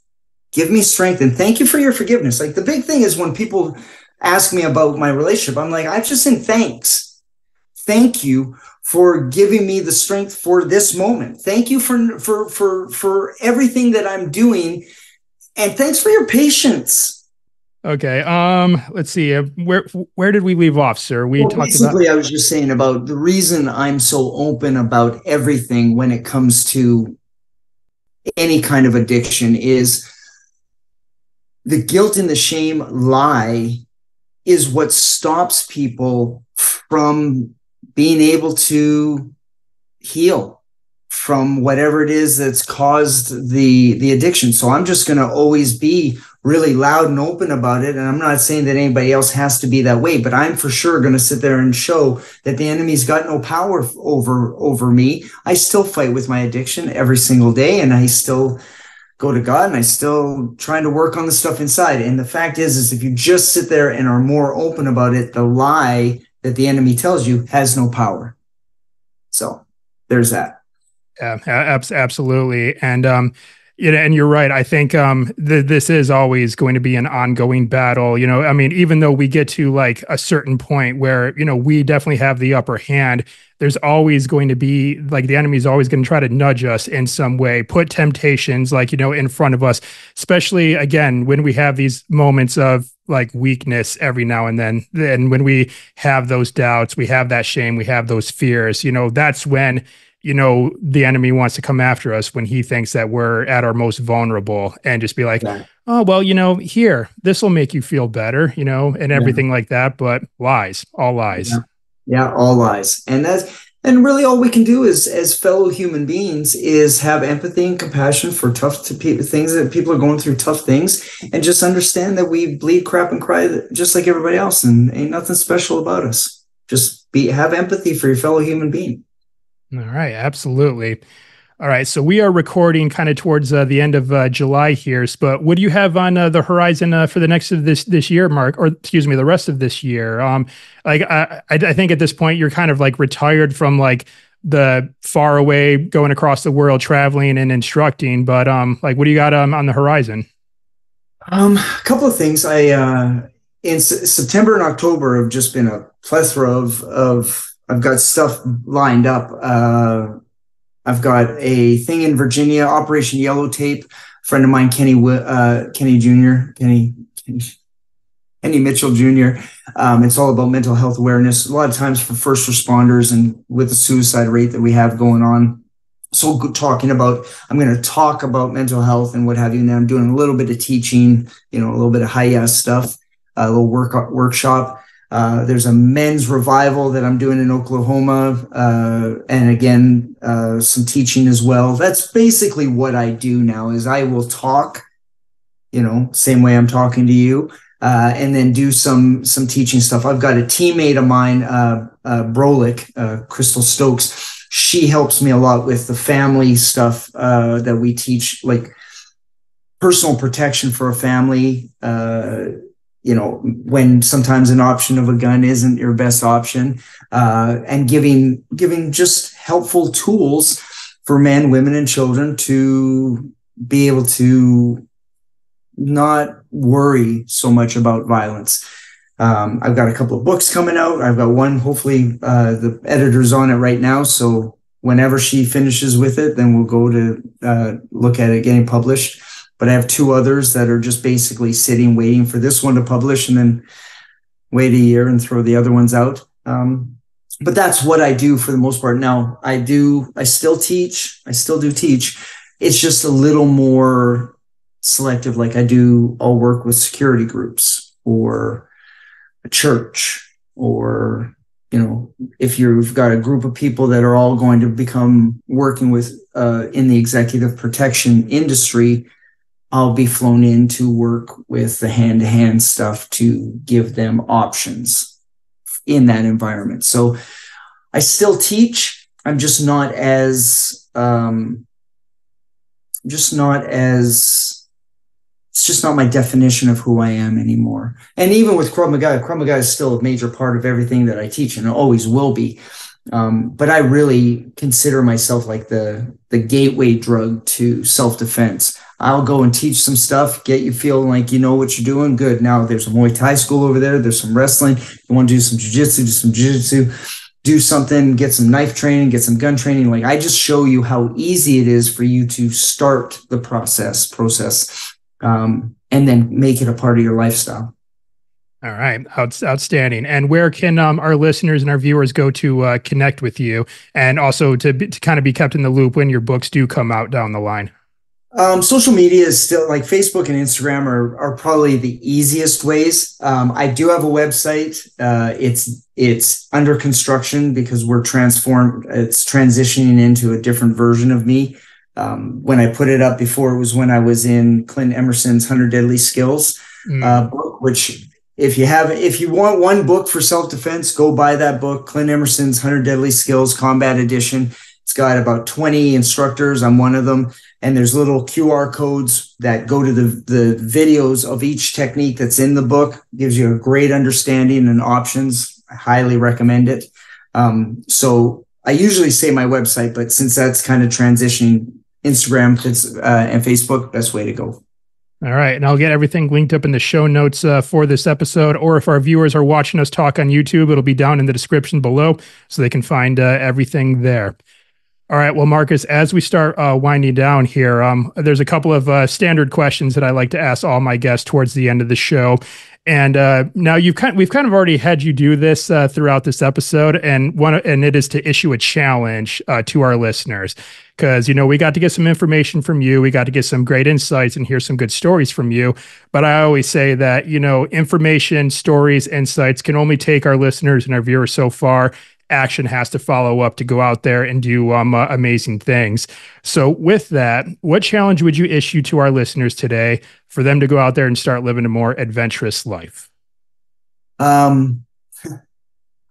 give me strength and thank you for your forgiveness. Like the big thing is when people ask me about my relationship, I'm like, I've just in thanks. Thank you for giving me the strength for this moment. Thank you for for for for everything that I'm doing, and thanks for your patience. Okay. Um. Let's see. Uh, where where did we leave off, sir? We well, talked basically, about. I was just saying about the reason I'm so open about everything when it comes to any kind of addiction is the guilt and the shame lie is what stops people from being able to heal from whatever it is that's caused the the addiction. So i'm just going to always be really loud and open about it. And i'm not saying that anybody else has to be that way but i'm for sure going to sit there and show that the enemy's got no power over over me. I still fight with my addiction every single day and i still go to god and i still trying to work on the stuff inside. And the fact is is if you just sit there and are more open about it the lie that the enemy tells you has no power. So there's that. Yeah, absolutely. And, um, you know, and you're right. I think um, th- this is always going to be an ongoing battle. You know, I mean, even though we get to like a certain point where you know we definitely have the upper hand, there's always going to be like the enemy is always going to try to nudge us in some way, put temptations like you know in front of us. Especially again when we have these moments of like weakness every now and then. And when we have those doubts, we have that shame, we have those fears, you know, that's when, you know, the enemy wants to come after us when he thinks that we're at our most vulnerable and just be like, yeah. oh, well, you know, here, this will make you feel better, you know, and everything yeah. like that. But lies, all lies. Yeah. yeah, all lies. And that's, and really all we can do is as fellow human beings is have empathy and compassion for tough to pe- things that people are going through tough things and just understand that we bleed crap and cry just like everybody else and ain't nothing special about us. Just be have empathy for your fellow human being. All right absolutely all right, so we are recording kind of towards uh, the end of uh, July here. But what do you have on uh, the horizon uh, for the next of this this year, Mark, or excuse me, the rest of this year? Um, like I, I think at this point you're kind of like retired from like the far away going across the world traveling and instructing. But um, like what do you got um, on the horizon? Um, a couple of things. I uh, in S- September and October have just been a plethora of of I've got stuff lined up. I've got a thing in Virginia, Operation Yellow Tape. A friend of mine, Kenny uh, Kenny Jr. Kenny, Kenny Kenny Mitchell Jr. Um, it's all about mental health awareness. A lot of times for first responders and with the suicide rate that we have going on. So talking about, I'm going to talk about mental health and what have you. And I'm doing a little bit of teaching, you know, a little bit of high ass stuff, a little work workshop. Uh, there's a men's revival that I'm doing in Oklahoma, uh, and again, uh, some teaching as well. That's basically what I do now. Is I will talk, you know, same way I'm talking to you, uh, and then do some some teaching stuff. I've got a teammate of mine, uh, uh, Brolick, Crystal Stokes. She helps me a lot with the family stuff that we teach, like personal protection for a family you know when sometimes an option of a gun isn't your best option uh, and giving giving just helpful tools for men women and children to be able to not worry so much about violence. Um, i've got a couple of books coming out. I've got one hopefully uh, the editor's on it right now. So whenever she finishes with it then we'll go to uh, look at it getting published but I have two others that are just basically sitting, waiting for this one to publish and then wait a year and throw the other ones out. Um, but that's what I do for the most part. Now I do, I still teach, I still do teach. It's just a little more selective. Like I do, I'll work with security groups or a church or you know if you've got a group of people that are all going to become working with uh, in the executive protection industry I'll be flown in to work with the hand to hand stuff to give them options in that environment. So I still teach. I'm just not as, um, just not as, it's just not my definition of who I am anymore. And even with Krav Maga, Krav Maga is still a major part of everything that I teach and always will be. Um, but I really consider myself like the the gateway drug to self defense. I'll go and teach some stuff, get you feeling like you know what you're doing. Good. Now there's a Muay Thai school over there. There's some wrestling. You want to do some jujitsu, do some jujitsu. do something, get some knife training, get some gun training. Like I just show you how easy it is for you to start the process process um, and then make it a part of your lifestyle. All right, Out, outstanding. And where can um, our listeners and our viewers go to uh, connect with you, and also to, be, to kind of be kept in the loop when your books do come out down the line? Um, social media is still like Facebook and Instagram are, are probably the easiest ways. Um, I do have a website. Uh, it's it's under construction because we're transformed. It's transitioning into a different version of me. Um, when I put it up before, it was when I was in Clint Emerson's Hundred Deadly Skills mm. uh, book, which if you have if you want one book for self-defense go buy that book clint emerson's 100 deadly skills combat edition it's got about 20 instructors i'm one of them and there's little qr codes that go to the, the videos of each technique that's in the book gives you a great understanding and options i highly recommend it um, so i usually say my website but since that's kind of transitioning instagram uh, and facebook best way to go all right. And I'll get everything linked up in the show notes uh, for this episode. Or if our viewers are watching us talk on YouTube, it'll be down in the description below so they can find uh, everything there. All right. Well, Marcus, as we start uh, winding down here, um, there's a couple of uh, standard questions that I like to ask all my guests towards the end of the show. And uh, now you've kind we've kind of already had you do this uh, throughout this episode, and one and it is to issue a challenge uh, to our listeners because you know we got to get some information from you, we got to get some great insights and hear some good stories from you. But I always say that you know information, stories, insights can only take our listeners and our viewers so far, action has to follow up to go out there and do um, uh, amazing things. So, with that, what challenge would you issue to our listeners today for them to go out there and start living a more adventurous life? Um,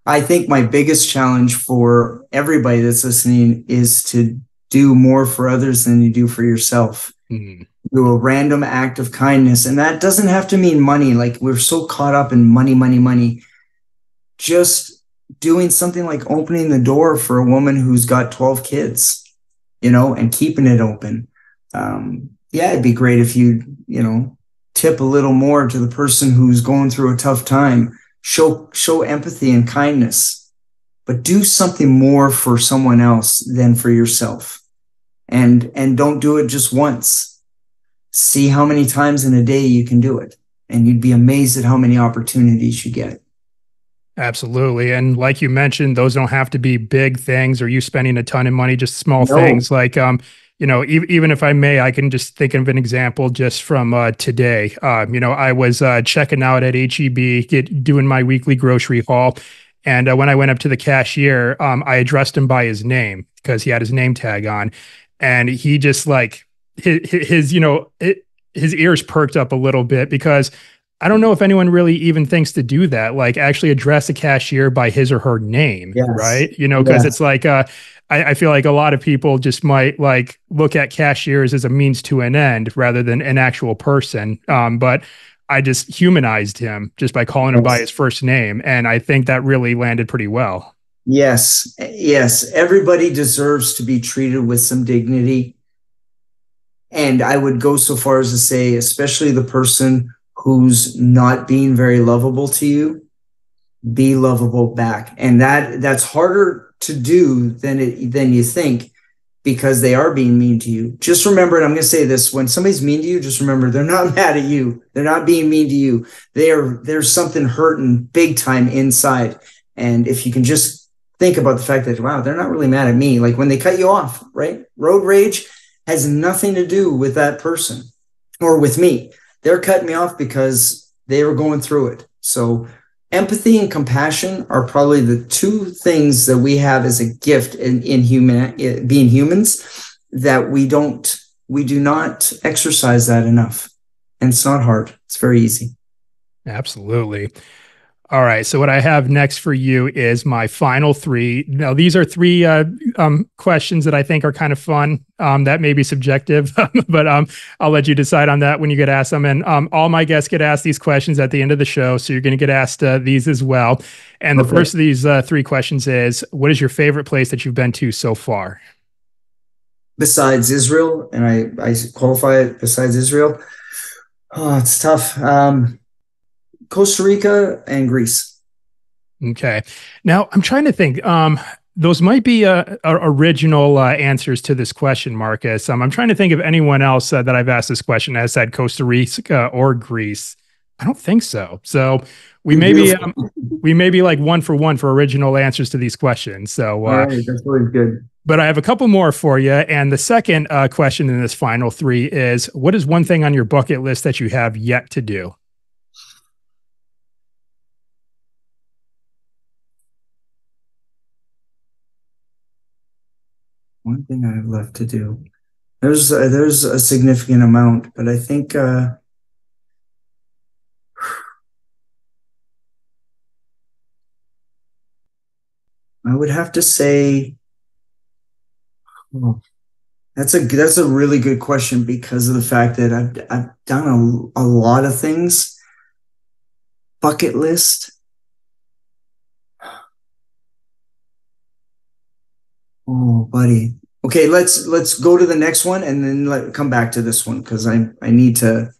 I think my biggest challenge for everybody that's listening is to do more for others than you do for yourself. Mm-hmm. Do a random act of kindness. And that doesn't have to mean money. Like we're so caught up in money, money, money. Just doing something like opening the door for a woman who's got 12 kids, you know, and keeping it open. Um, yeah, it'd be great if you, you know, tip a little more to the person who's going through a tough time. Show show empathy and kindness, but do something more for someone else than for yourself. And and don't do it just once. See how many times in a day you can do it. And you'd be amazed at how many opportunities you get. Absolutely. And like you mentioned, those don't have to be big things or you spending a ton of money, just small no. things like, um, you know, e- even if I may, I can just think of an example just from uh, today. Um, you know, I was uh, checking out at HEB, get, doing my weekly grocery haul. And uh, when I went up to the cashier, um, I addressed him by his name because he had his name tag on. And he just like, his, his you know, it, his ears perked up a little bit because I don't know if anyone really even thinks to do that, like actually address a cashier by his or her name, yes. right? You know, because it's like, uh, I, I, feel like a lot of people just might like look at cashiers as a means to an end rather than an actual person. Um, but I just humanized him just by calling yes. him by his first name. And I think that really landed pretty well. Yes. Yes. Everybody deserves to be treated with some dignity. And I would go so far as to say, especially the person who's not being very lovable to you be lovable back. And that that's harder to do than it than you think because they are being mean to you. Just remember and i'm going to say this when somebody's mean to you just remember they're not (laughs) mad at you. They're not being mean to you. They are there's something hurting big time inside. And if you can just think about the fact that wow they're not really mad at me like when they cut you off right? Road rage has nothing to do with that person or with me they're cutting me off because they were going through it. So empathy and compassion are probably the two things that we have as a gift in, in human eh, being humans that we don't we do not exercise that enough. And it's not hard. It's very easy. Absolutely all right. So what I have next for you is my final three. Now these are three uh, um, questions that I think are kind of fun. Um, that may be subjective, (laughs) but um, I'll let you decide on that when you get asked them. And um, all my guests get asked these questions at the end of the show, so you're going to get asked uh, these as well. And okay. the first of these uh, three questions is: What is your favorite place that you've been to so far? Besides Israel, and I I qualify it besides Israel. Oh, it's tough. Um, Costa Rica and Greece. Okay. Now I'm trying to think. Um, those might be uh, original uh, answers to this question, Marcus. Um, I'm trying to think of anyone else uh, that I've asked this question has said Costa Rica or Greece. I don't think so. So we may be um, we may be like one for one for original answers to these questions. So uh, right, that's always good. But I have a couple more for you. And the second uh, question in this final three is: What is one thing on your bucket list that you have yet to do? Thing I have left to do. There's uh, there's a significant amount, but I think uh, (sighs) I would have to say, oh, that's a that's a really good question because of the fact that I've I've done a, a lot of things. Bucket list. (sighs) Oh, buddy. Okay, let's let's go to the next one and then let come back to this one because I I need to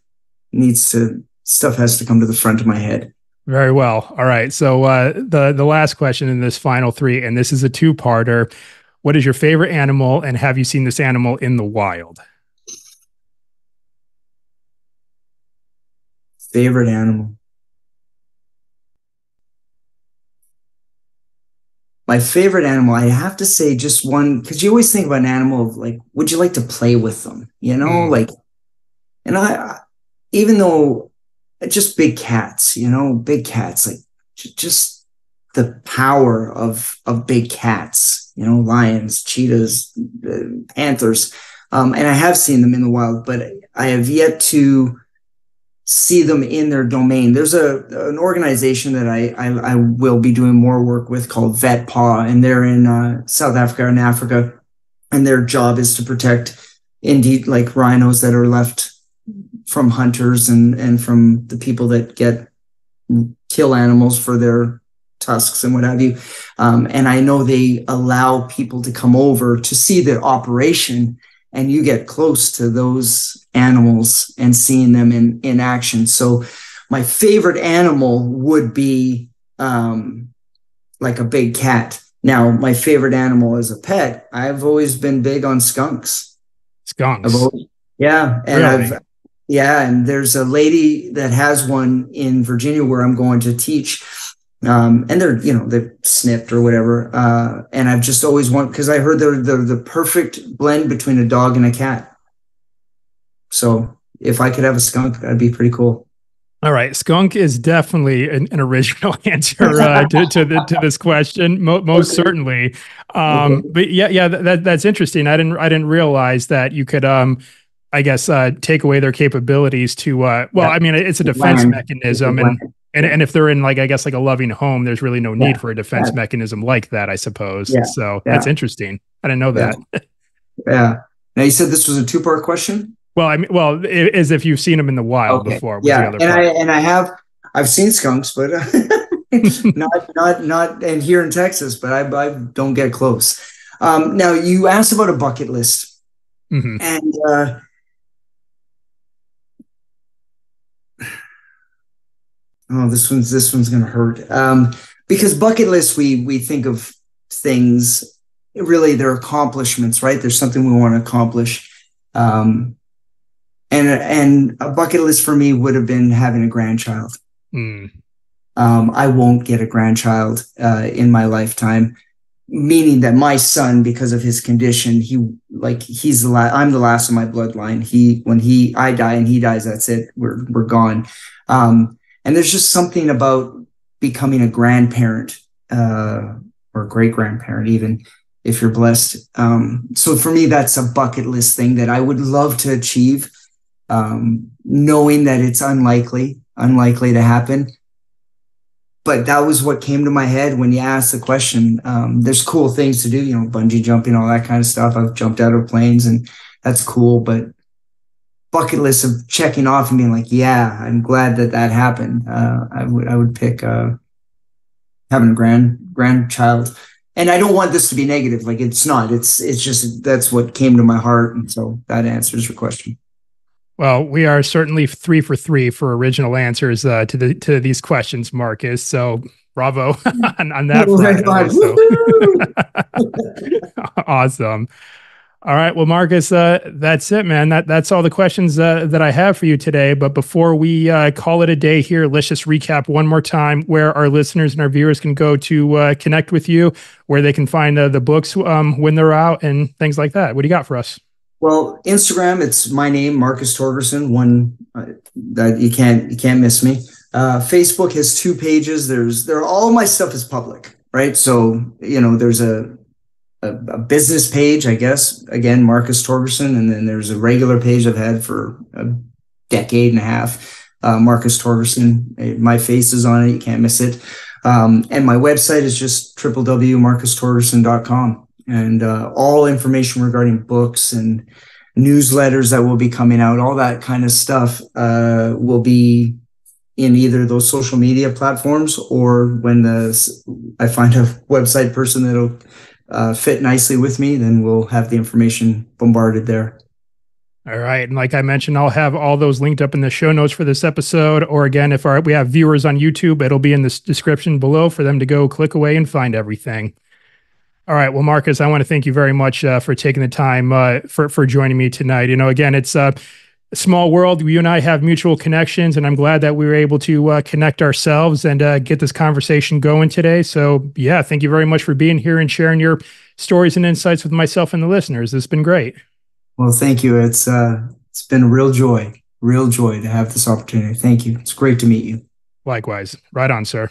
needs to stuff has to come to the front of my head. Very well. All right. So uh, the the last question in this final three, and this is a two parter. What is your favorite animal, and have you seen this animal in the wild? Favorite animal. My favorite animal, I have to say just one, because you always think about an animal of like, would you like to play with them? You know, mm. like, and I, even though just big cats, you know, big cats, like just the power of of big cats, you know, lions, cheetahs, uh, panthers, um, and I have seen them in the wild, but I have yet to see them in their domain. There's a an organization that I I, I will be doing more work with called VETPAW, and they're in uh, South Africa and Africa, and their job is to protect indeed like rhinos that are left from hunters and and from the people that get kill animals for their tusks and what have you. Um, and I know they allow people to come over to see the operation and you get close to those animals and seeing them in in action. So my favorite animal would be um, like a big cat. Now, my favorite animal as a pet, I've always been big on skunks. Skunks. Always, yeah, and really? I've yeah, and there's a lady that has one in Virginia where I'm going to teach um, and they're, you know, they've snipped or whatever. Uh, and I've just always wanted, because I heard they're, they're the perfect blend between a dog and a cat. So if I could have a skunk, that'd be pretty cool. All right, skunk is definitely an, an original (laughs) answer uh, to to, the, to, this question, Mo- most okay. certainly. Um, okay. But yeah, yeah, that, that's interesting. I didn't I didn't realize that you could, um, I guess, uh, take away their capabilities to. Uh, well, yeah. I mean, it's a defense mechanism, and and and if they're in like I guess like a loving home, there's really no need yeah. for a defense yeah. mechanism like that, I suppose. Yeah. So that's interesting. I didn't know that. (laughs) Yeah. Now you said this was a two part question. Well, I mean, well, as if you've seen them in the wild okay. before. Yeah, and part. I and I have I've seen skunks, but uh, (laughs) not not not and here in Texas, but I I don't get close. Um, now you asked about a bucket list, mm-hmm. and uh, oh, this one's this one's gonna hurt. Um, because bucket lists, we we think of things really they're accomplishments, right? There's something we want to accomplish. Um, and and a bucket list for me would have been having a grandchild. Mm. Um, I won't get a grandchild uh, in my lifetime, meaning that my son, because of his condition, he like he's the last. I'm the last of my bloodline. He when he I die and he dies, that's it. We're we're gone. Um, and there's just something about becoming a grandparent uh, or great grandparent, even if you're blessed. Um, so for me, that's a bucket list thing that I would love to achieve, um, knowing that it's unlikely, unlikely to happen. But that was what came to my head when you asked the question. Um, there's cool things to do, you know, bungee jumping, all that kind of stuff. I've jumped out of planes and that's cool. But bucket list of checking off and being like, yeah, I'm glad that that happened. Uh, I would I would pick uh, having a grand grandchild, and I don't want this to be negative. Like it's not. It's it's just that's what came to my heart, and so that answers your question. Well, we are certainly three for three for original answers uh, to the to these questions, Marcus. So bravo (laughs) on, on that. Oh (laughs) awesome. All right. Well, Marcus, uh, that's it, man. That that's all the questions uh, that I have for you today. But before we uh, call it a day here, let's just recap one more time where our listeners and our viewers can go to uh, connect with you, where they can find uh, the books um, when they're out, and things like that. What do you got for us? Well, Instagram, it's my name, Marcus Torgerson. One uh, that you can't you can't miss me. Facebook has two pages. There's there all my stuff is public, right? So you know, there's a a, a, business page, I guess. Again, Marcus Torgerson, and then there's a regular page I've had for a decade and a half. Uh, Marcus Torgerson, my face is on it. You can't miss it. Um, and my website is just www.marcustorgerson.com. And uh, all information regarding books and newsletters that will be coming out, all that kind of stuff uh, will be in either those social media platforms or when the I find a website person that'll uh, fit nicely with me, then we'll have the information bombarded there. All right. And like I mentioned, I'll have all those linked up in the show notes for this episode. Or again, if our, we have viewers on YouTube, it'll be in the description below for them to go click away and find everything. All right. Well, Marcus, I want to thank you very much uh, for taking the time uh, for, for joining me tonight. You know, again, it's uh, small world. You and I have mutual connections, and I'm glad that we were able to uh, connect ourselves and uh, get this conversation going today. So, yeah, thank you very much for being here and sharing your stories and insights with myself and the listeners. It's been great. Well, thank you. It's uh, it's been a real joy, real joy to have this opportunity. Thank you. It's great to meet you. Likewise. Right on, sir.